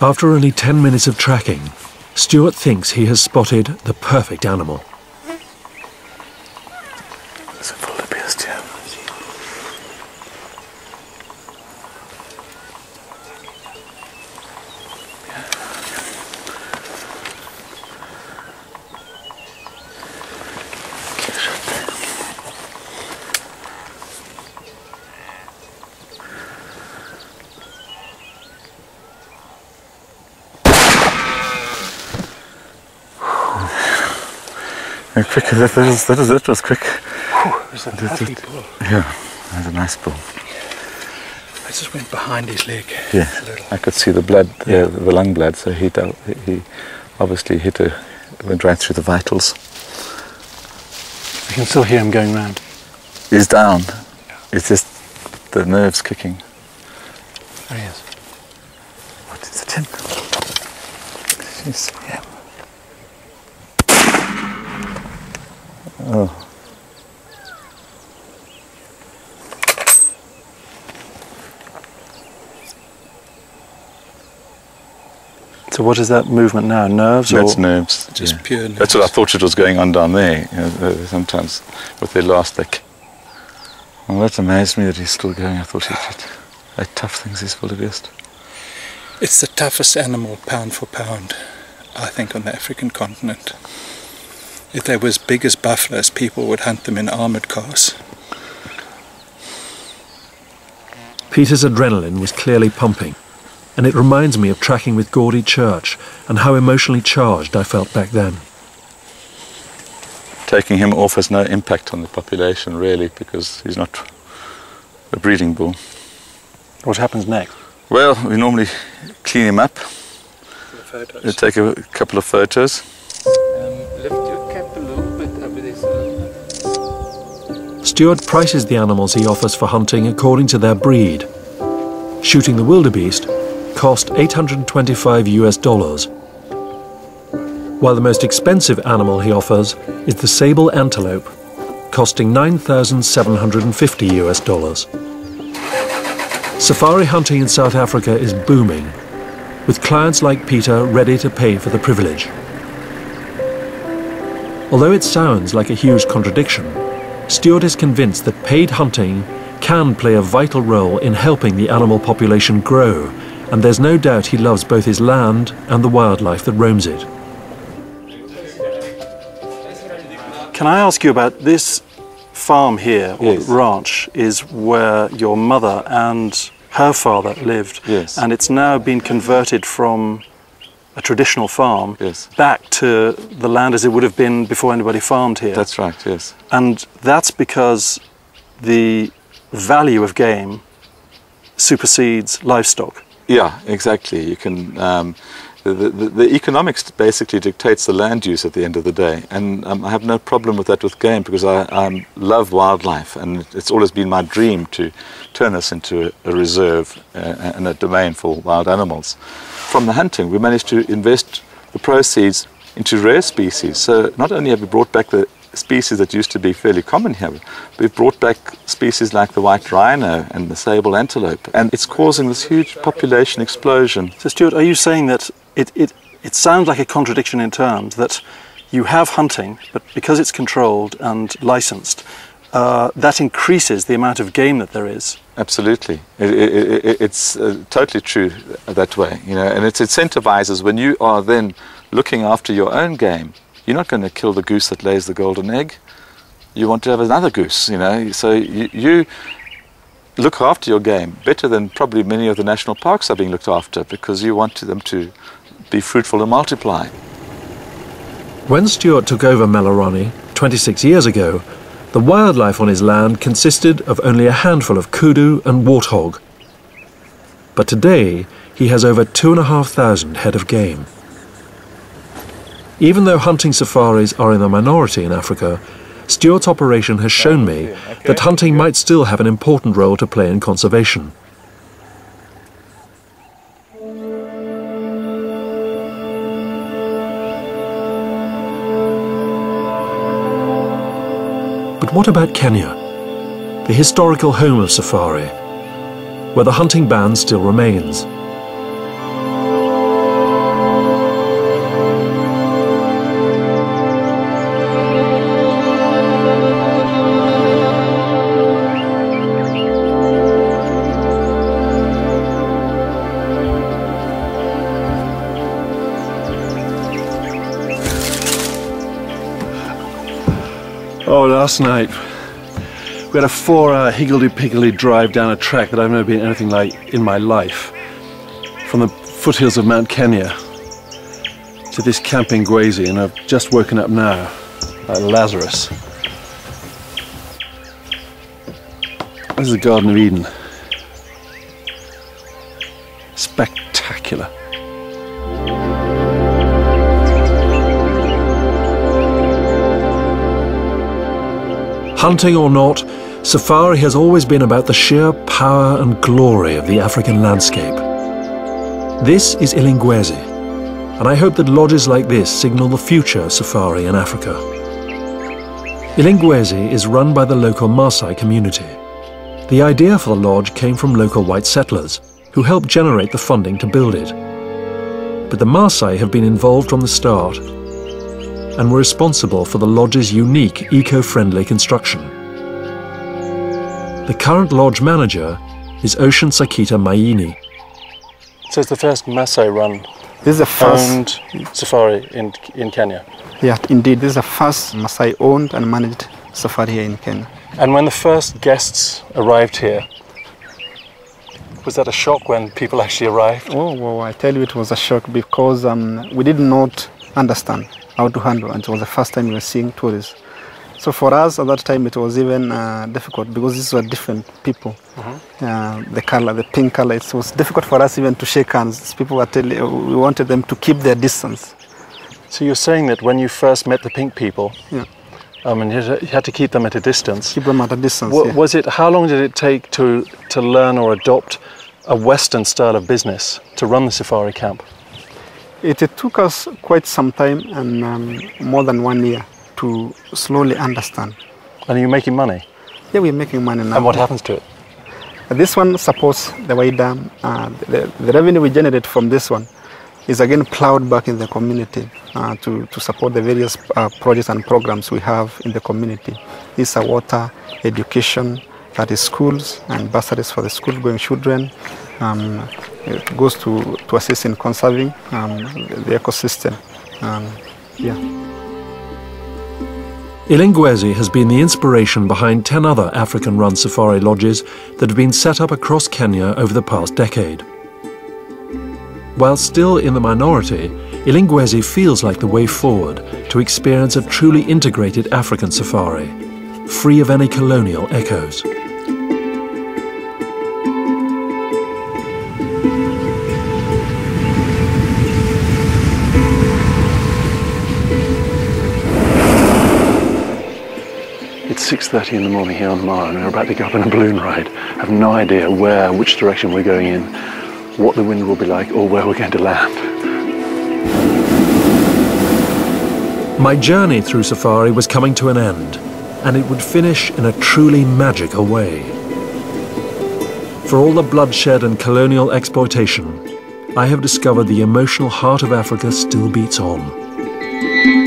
[SPEAKER 1] After only 10 minutes of tracking, Stuart thinks he has spotted the perfect animal.
[SPEAKER 14] Quick, that, that, is, that, is, that was quick.
[SPEAKER 2] A
[SPEAKER 14] That-
[SPEAKER 2] lovely
[SPEAKER 14] that-
[SPEAKER 2] bull.
[SPEAKER 14] Yeah, that's a nice bull.
[SPEAKER 2] I just went behind his leg.
[SPEAKER 14] Yeah, I could see the blood, uh, the, the lung blood, so he, he obviously hit a, went right through the vitals.
[SPEAKER 2] You can still hear him going round.
[SPEAKER 14] He's down. It's just the nerves kicking.
[SPEAKER 2] There he is.
[SPEAKER 14] What is it in? Jeez, yeah. Oh.
[SPEAKER 2] So what is that movement now? Nerves
[SPEAKER 14] That's
[SPEAKER 2] or
[SPEAKER 14] nerves.
[SPEAKER 2] Just
[SPEAKER 14] yeah.
[SPEAKER 2] pure
[SPEAKER 14] That's what I thought it was going on down there. You know, uh, sometimes with their last they. Well, that amazed me that he's still going. I thought he'd get a tough things he's wildebeest.
[SPEAKER 15] It's the toughest animal pound for pound, I think, on the African continent. If they were as big as buffaloes, people would hunt them in armored cars.
[SPEAKER 1] Peter's adrenaline was clearly pumping, and it reminds me of tracking with Gaudy Church and how emotionally charged I felt back then.
[SPEAKER 14] Taking him off has no impact on the population really because he's not a breeding bull.
[SPEAKER 2] what happens next?
[SPEAKER 14] Well, we normally clean him up. We take a couple of photos.
[SPEAKER 1] Stuart prices the animals he offers for hunting according to their breed. Shooting the wildebeest cost 825 US dollars, while the most expensive animal he offers is the sable antelope, costing 9,750 US dollars. Safari hunting in South Africa is booming, with clients like Peter ready to pay for the privilege. Although it sounds like a huge contradiction, Stuart is convinced that paid hunting can play a vital role in helping the animal population grow, and there's no doubt he loves both his land and the wildlife that roams it.
[SPEAKER 2] Can I ask you about this farm here, or
[SPEAKER 14] Yes.
[SPEAKER 2] ranch, is where your mother and her father lived.
[SPEAKER 14] Yes.
[SPEAKER 2] And it's now been converted from a traditional farm
[SPEAKER 14] Yes.
[SPEAKER 2] back to the land as it would have been before anybody farmed here.
[SPEAKER 14] That's right, yes.
[SPEAKER 2] And that's because the value of game supersedes livestock.
[SPEAKER 14] Yeah, exactly. You can. Um, the, the, the economics basically dictates the land use at the end of the day, and um, I have no problem with that with game because I um, love wildlife, and it's always been my dream to turn this into a, a reserve uh, and a domain for wild animals. From the hunting, we managed to invest the proceeds into rare species. So not only have we brought back the species that used to be fairly common here, we've brought back species like the white rhino and the sable antelope, and it's causing this huge population explosion.
[SPEAKER 2] So, Stuart, are you saying that it, it, it sounds like a contradiction in terms that you have hunting, but because it's controlled and licensed, uh, that increases the amount of game that there is?
[SPEAKER 14] Absolutely, it, it, it, it's uh, totally true that way, you know, and it incentivizes when you are then looking after your own game. You're not going to kill the goose that lays the golden egg. You want to have another goose, you know. So you, you look after your game better than probably many of the national parks are being looked after because you want them to be fruitful and multiply.
[SPEAKER 1] When Stuart took over Melorani 26 years ago, the wildlife on his land consisted of only a handful of kudu and warthog. But today, he has over 2,500 head of game. Even though hunting safaris are in the minority in Africa, Stuart's operation has shown me that hunting might still have an important role to play in conservation. What about Kenya, the historical home of safari, where the hunting ban still remains?
[SPEAKER 2] Last night we had a four-hour higgledy-piggledy drive down a track that I've never been anything like in my life. From the foothills of Mount Kenya to this camp in Gwezi, and I've just woken up now, like Lazarus. This is the Garden of Eden.
[SPEAKER 1] Hunting or not, safari has always been about the sheer power and glory of the African landscape. This is Il Ngwesi, and I hope that lodges like this signal the future of safari in Africa. Il Ngwesi is run by the local Maasai community. The idea for the lodge came from local white settlers, who helped generate the funding to build it. But the Maasai have been involved from the start and were responsible for the lodge's unique eco-friendly construction. The current lodge manager is Ocean Sakita Maini.
[SPEAKER 2] So it's the first Maasai run
[SPEAKER 16] This is the first.
[SPEAKER 2] owned safari in, in Kenya.
[SPEAKER 16] Yeah, indeed, this is the first Maasai owned and managed safari here in Kenya.
[SPEAKER 2] And when the first guests arrived here, was that a shock when people actually arrived?
[SPEAKER 16] Oh, well, I tell you, it was a shock because um, we did not understand how to handle, and it was the first time we were seeing tourists. So for us at that time, it was even uh, difficult because these were different people. Uh, the color, the pink color, it was difficult for us even to shake hands. People were telling, we wanted them to keep their distance.
[SPEAKER 2] So you're saying that when you first met the pink people,
[SPEAKER 16] Yeah.
[SPEAKER 2] um, and you had to keep them at a distance.
[SPEAKER 16] Keep them at a distance.
[SPEAKER 2] Wa-
[SPEAKER 16] yeah.
[SPEAKER 2] Was it? How long did it take to to learn or adopt a Western style of business to run the safari camp?
[SPEAKER 16] It, it took us quite some time and um, more than one year to slowly understand.
[SPEAKER 2] And are you making money?
[SPEAKER 16] Yeah, we're making money now.
[SPEAKER 2] And what happens to it?
[SPEAKER 16] This one supports the Wai Dam. Uh, the, the revenue we generate from this one is again plowed back in the community uh, to, to support the various uh, projects and programs we have in the community. These are water, education, that is schools and bursaries for the school-going children. Um, it goes to, to assist in conserving um, the, ecosystem. Um, yeah.
[SPEAKER 1] Has been the inspiration behind 10 other African run safari lodges that have been set up across Kenya over the past decade. While still in the minority, Il Ngwesi feels like the way forward to experience a truly integrated African safari, free of any colonial echoes.
[SPEAKER 2] 6.30 in the morning here on Mara and we're about to go up on a balloon ride. I have no idea where, which direction we're going in, what the wind will be like or where we're going to land.
[SPEAKER 1] My journey through safari was coming to an end, and it would finish in a truly magical way. For all the bloodshed and colonial exploitation, I have discovered the emotional heart of Africa still beats on.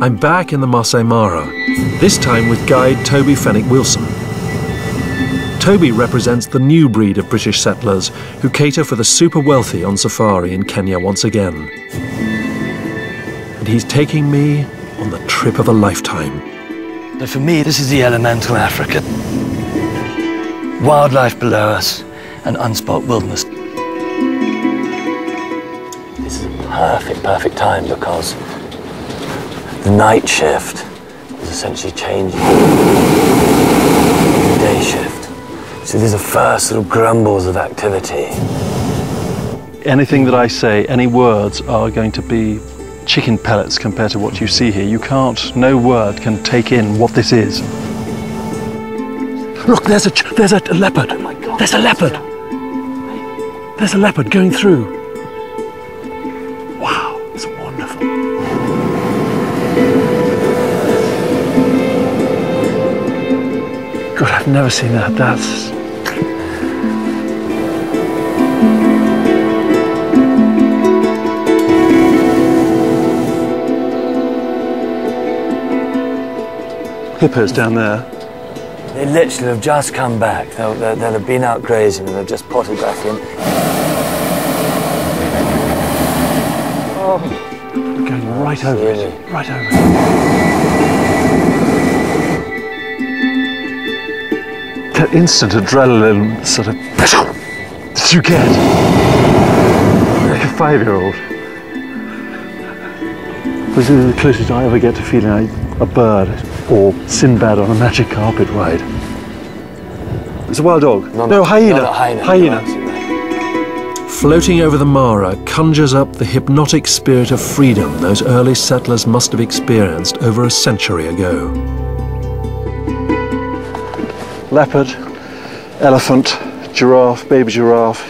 [SPEAKER 1] I'm back in the Masai Mara, this time with guide Toby Fenwick Wilson. Toby represents the new breed of British settlers who cater for the super wealthy on safari in Kenya once again. And he's taking me on the trip of a lifetime.
[SPEAKER 17] Now for me, this is the elemental Africa. Wildlife below us and unspot wilderness. This is a perfect, perfect time because the night shift is essentially changing the day shift. So these are first little grumbles of activity.
[SPEAKER 2] Anything that I say, any words are going to be chicken pellets compared to what you see here. You can't, no word can take in what this is. Look, there's a, there's a leopard. Oh there's a leopard. There's a leopard going through. Never seen that. That's. Hippos down there.
[SPEAKER 17] They literally have just come back. They'll, they'll, they'll have been out grazing and they've just potted back in.
[SPEAKER 2] Oh, going right over really? it. Right over it. That instant adrenaline sort of that you get like a five-year-old. This is the closest I ever get to feeling like a bird or Sinbad on a magic carpet ride. It's a wild dog.
[SPEAKER 17] No,
[SPEAKER 2] no, hyena.
[SPEAKER 17] No, hyena.
[SPEAKER 2] hyena.
[SPEAKER 1] Floating over the Mara conjures up the hypnotic spirit of freedom those early settlers must have experienced over a century ago
[SPEAKER 2] leopard, elephant, giraffe, baby giraffe,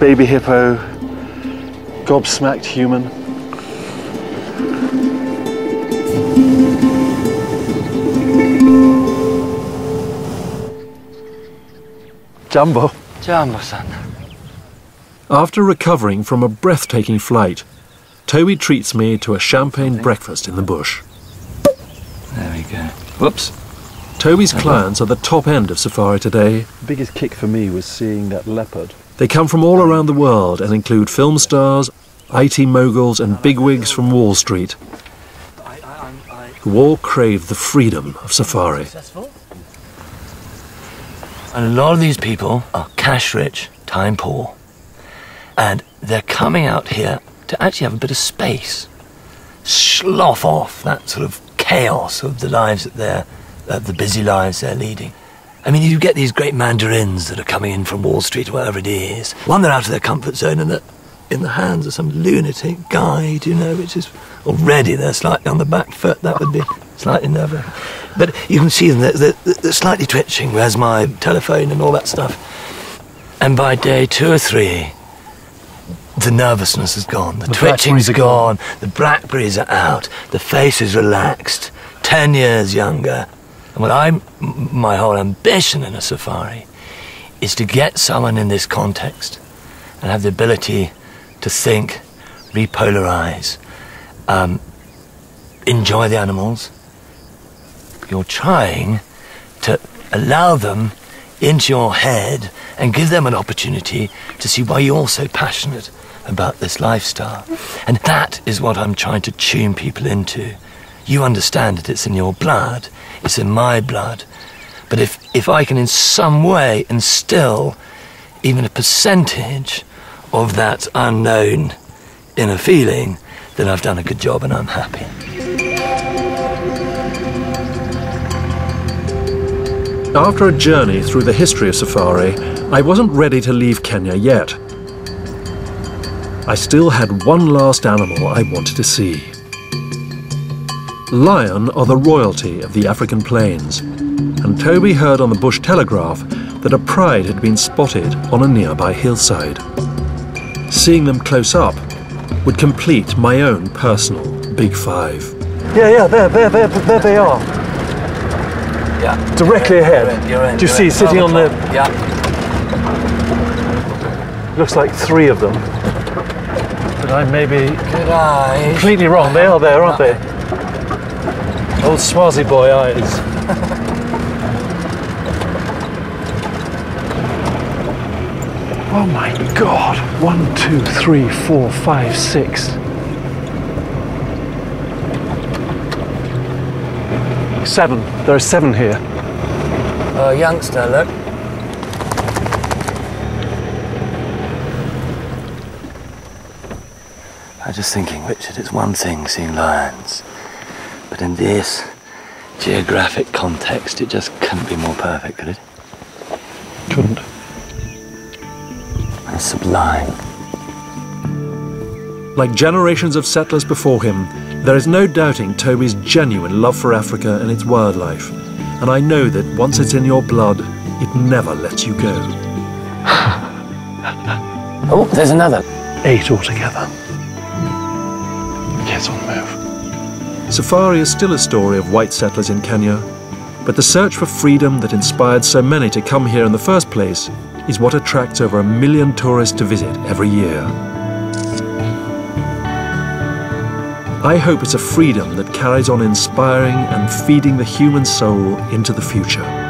[SPEAKER 2] baby hippo, gobsmacked human. Jumbo.
[SPEAKER 17] Jumbo-san.
[SPEAKER 1] After recovering from a breathtaking flight, Toby treats me to a champagne breakfast in the bush.
[SPEAKER 17] There we go. Whoops.
[SPEAKER 1] Toby's uh-huh. clients are the top end of safari today.
[SPEAKER 2] The biggest kick for me was seeing that leopard.
[SPEAKER 1] They come from all around the world and include film stars, IT moguls, and bigwigs from Wall Street, who all crave the freedom of safari.
[SPEAKER 17] And a lot of these people are cash rich, time poor. And they're coming out here to actually have a bit of space. Slough off that sort of chaos of the lives that they're uh, the busy lives they're leading. I mean, you get these great mandarins that are coming in from Wall Street, wherever it is. One, they're out of their comfort zone and they're in the hands of some lunatic guide, you know, which is already they're slightly on the back foot. That would be slightly nervous. But you can see them, they're, they're, they're slightly twitching. Where's my telephone and all that stuff? And by day two or three, the nervousness is gone, the, the twitching's gone, gone, the blackberries are out, the face is relaxed, ten years younger. And what I'm, my whole ambition in a safari is to get someone in this context and have the ability to think, repolarize, um, enjoy the animals. You're trying to allow them into your head and give them an opportunity to see why you're so passionate about this lifestyle. And that is what I'm trying to tune people into. You understand that it's in your blood, it's in my blood. But if, if I can in some way instill even a percentage of that unknown inner feeling, then I've done a good job and I'm happy.
[SPEAKER 1] After a journey through the history of safari, I wasn't ready to leave Kenya yet. I still had one last animal I wanted to see. Lion are the royalty of the African plains, and Toby heard on the Bush Telegraph that a pride had been spotted on a nearby hillside. Seeing them close up would complete my own personal Big Five.
[SPEAKER 2] Yeah, yeah, there, there, there, there they are.
[SPEAKER 17] Yeah.
[SPEAKER 2] Directly
[SPEAKER 17] You're
[SPEAKER 2] ahead.
[SPEAKER 17] in, you're in,
[SPEAKER 2] Do you see
[SPEAKER 17] in.
[SPEAKER 2] sitting on the?
[SPEAKER 17] Yeah.
[SPEAKER 2] Looks like three of them. But I may be
[SPEAKER 17] Good eyes.
[SPEAKER 2] completely wrong. They are there, aren't they? Old Swazi boy eyes. oh my God! One, two, three, four, five, six. Seven. There are seven here.
[SPEAKER 17] Oh, youngster, look. I was just thinking, Richard, it's one thing seeing lions, but in this geographic context, it just couldn't be more perfect, could it?
[SPEAKER 2] Couldn't.
[SPEAKER 17] It's sublime.
[SPEAKER 1] Like generations of settlers before him, there is no doubting Toby's genuine love for Africa and its wildlife. And I know that once it's in your blood, it never lets you go.
[SPEAKER 17] Oh, there's another.
[SPEAKER 2] Eight altogether. Yes, on the move.
[SPEAKER 1] Safari is still a story of white settlers in Kenya, but the search for freedom that inspired so many to come here in the first place is what attracts over a million tourists to visit every year. I hope it's a freedom that carries on inspiring and feeding the human soul into the future.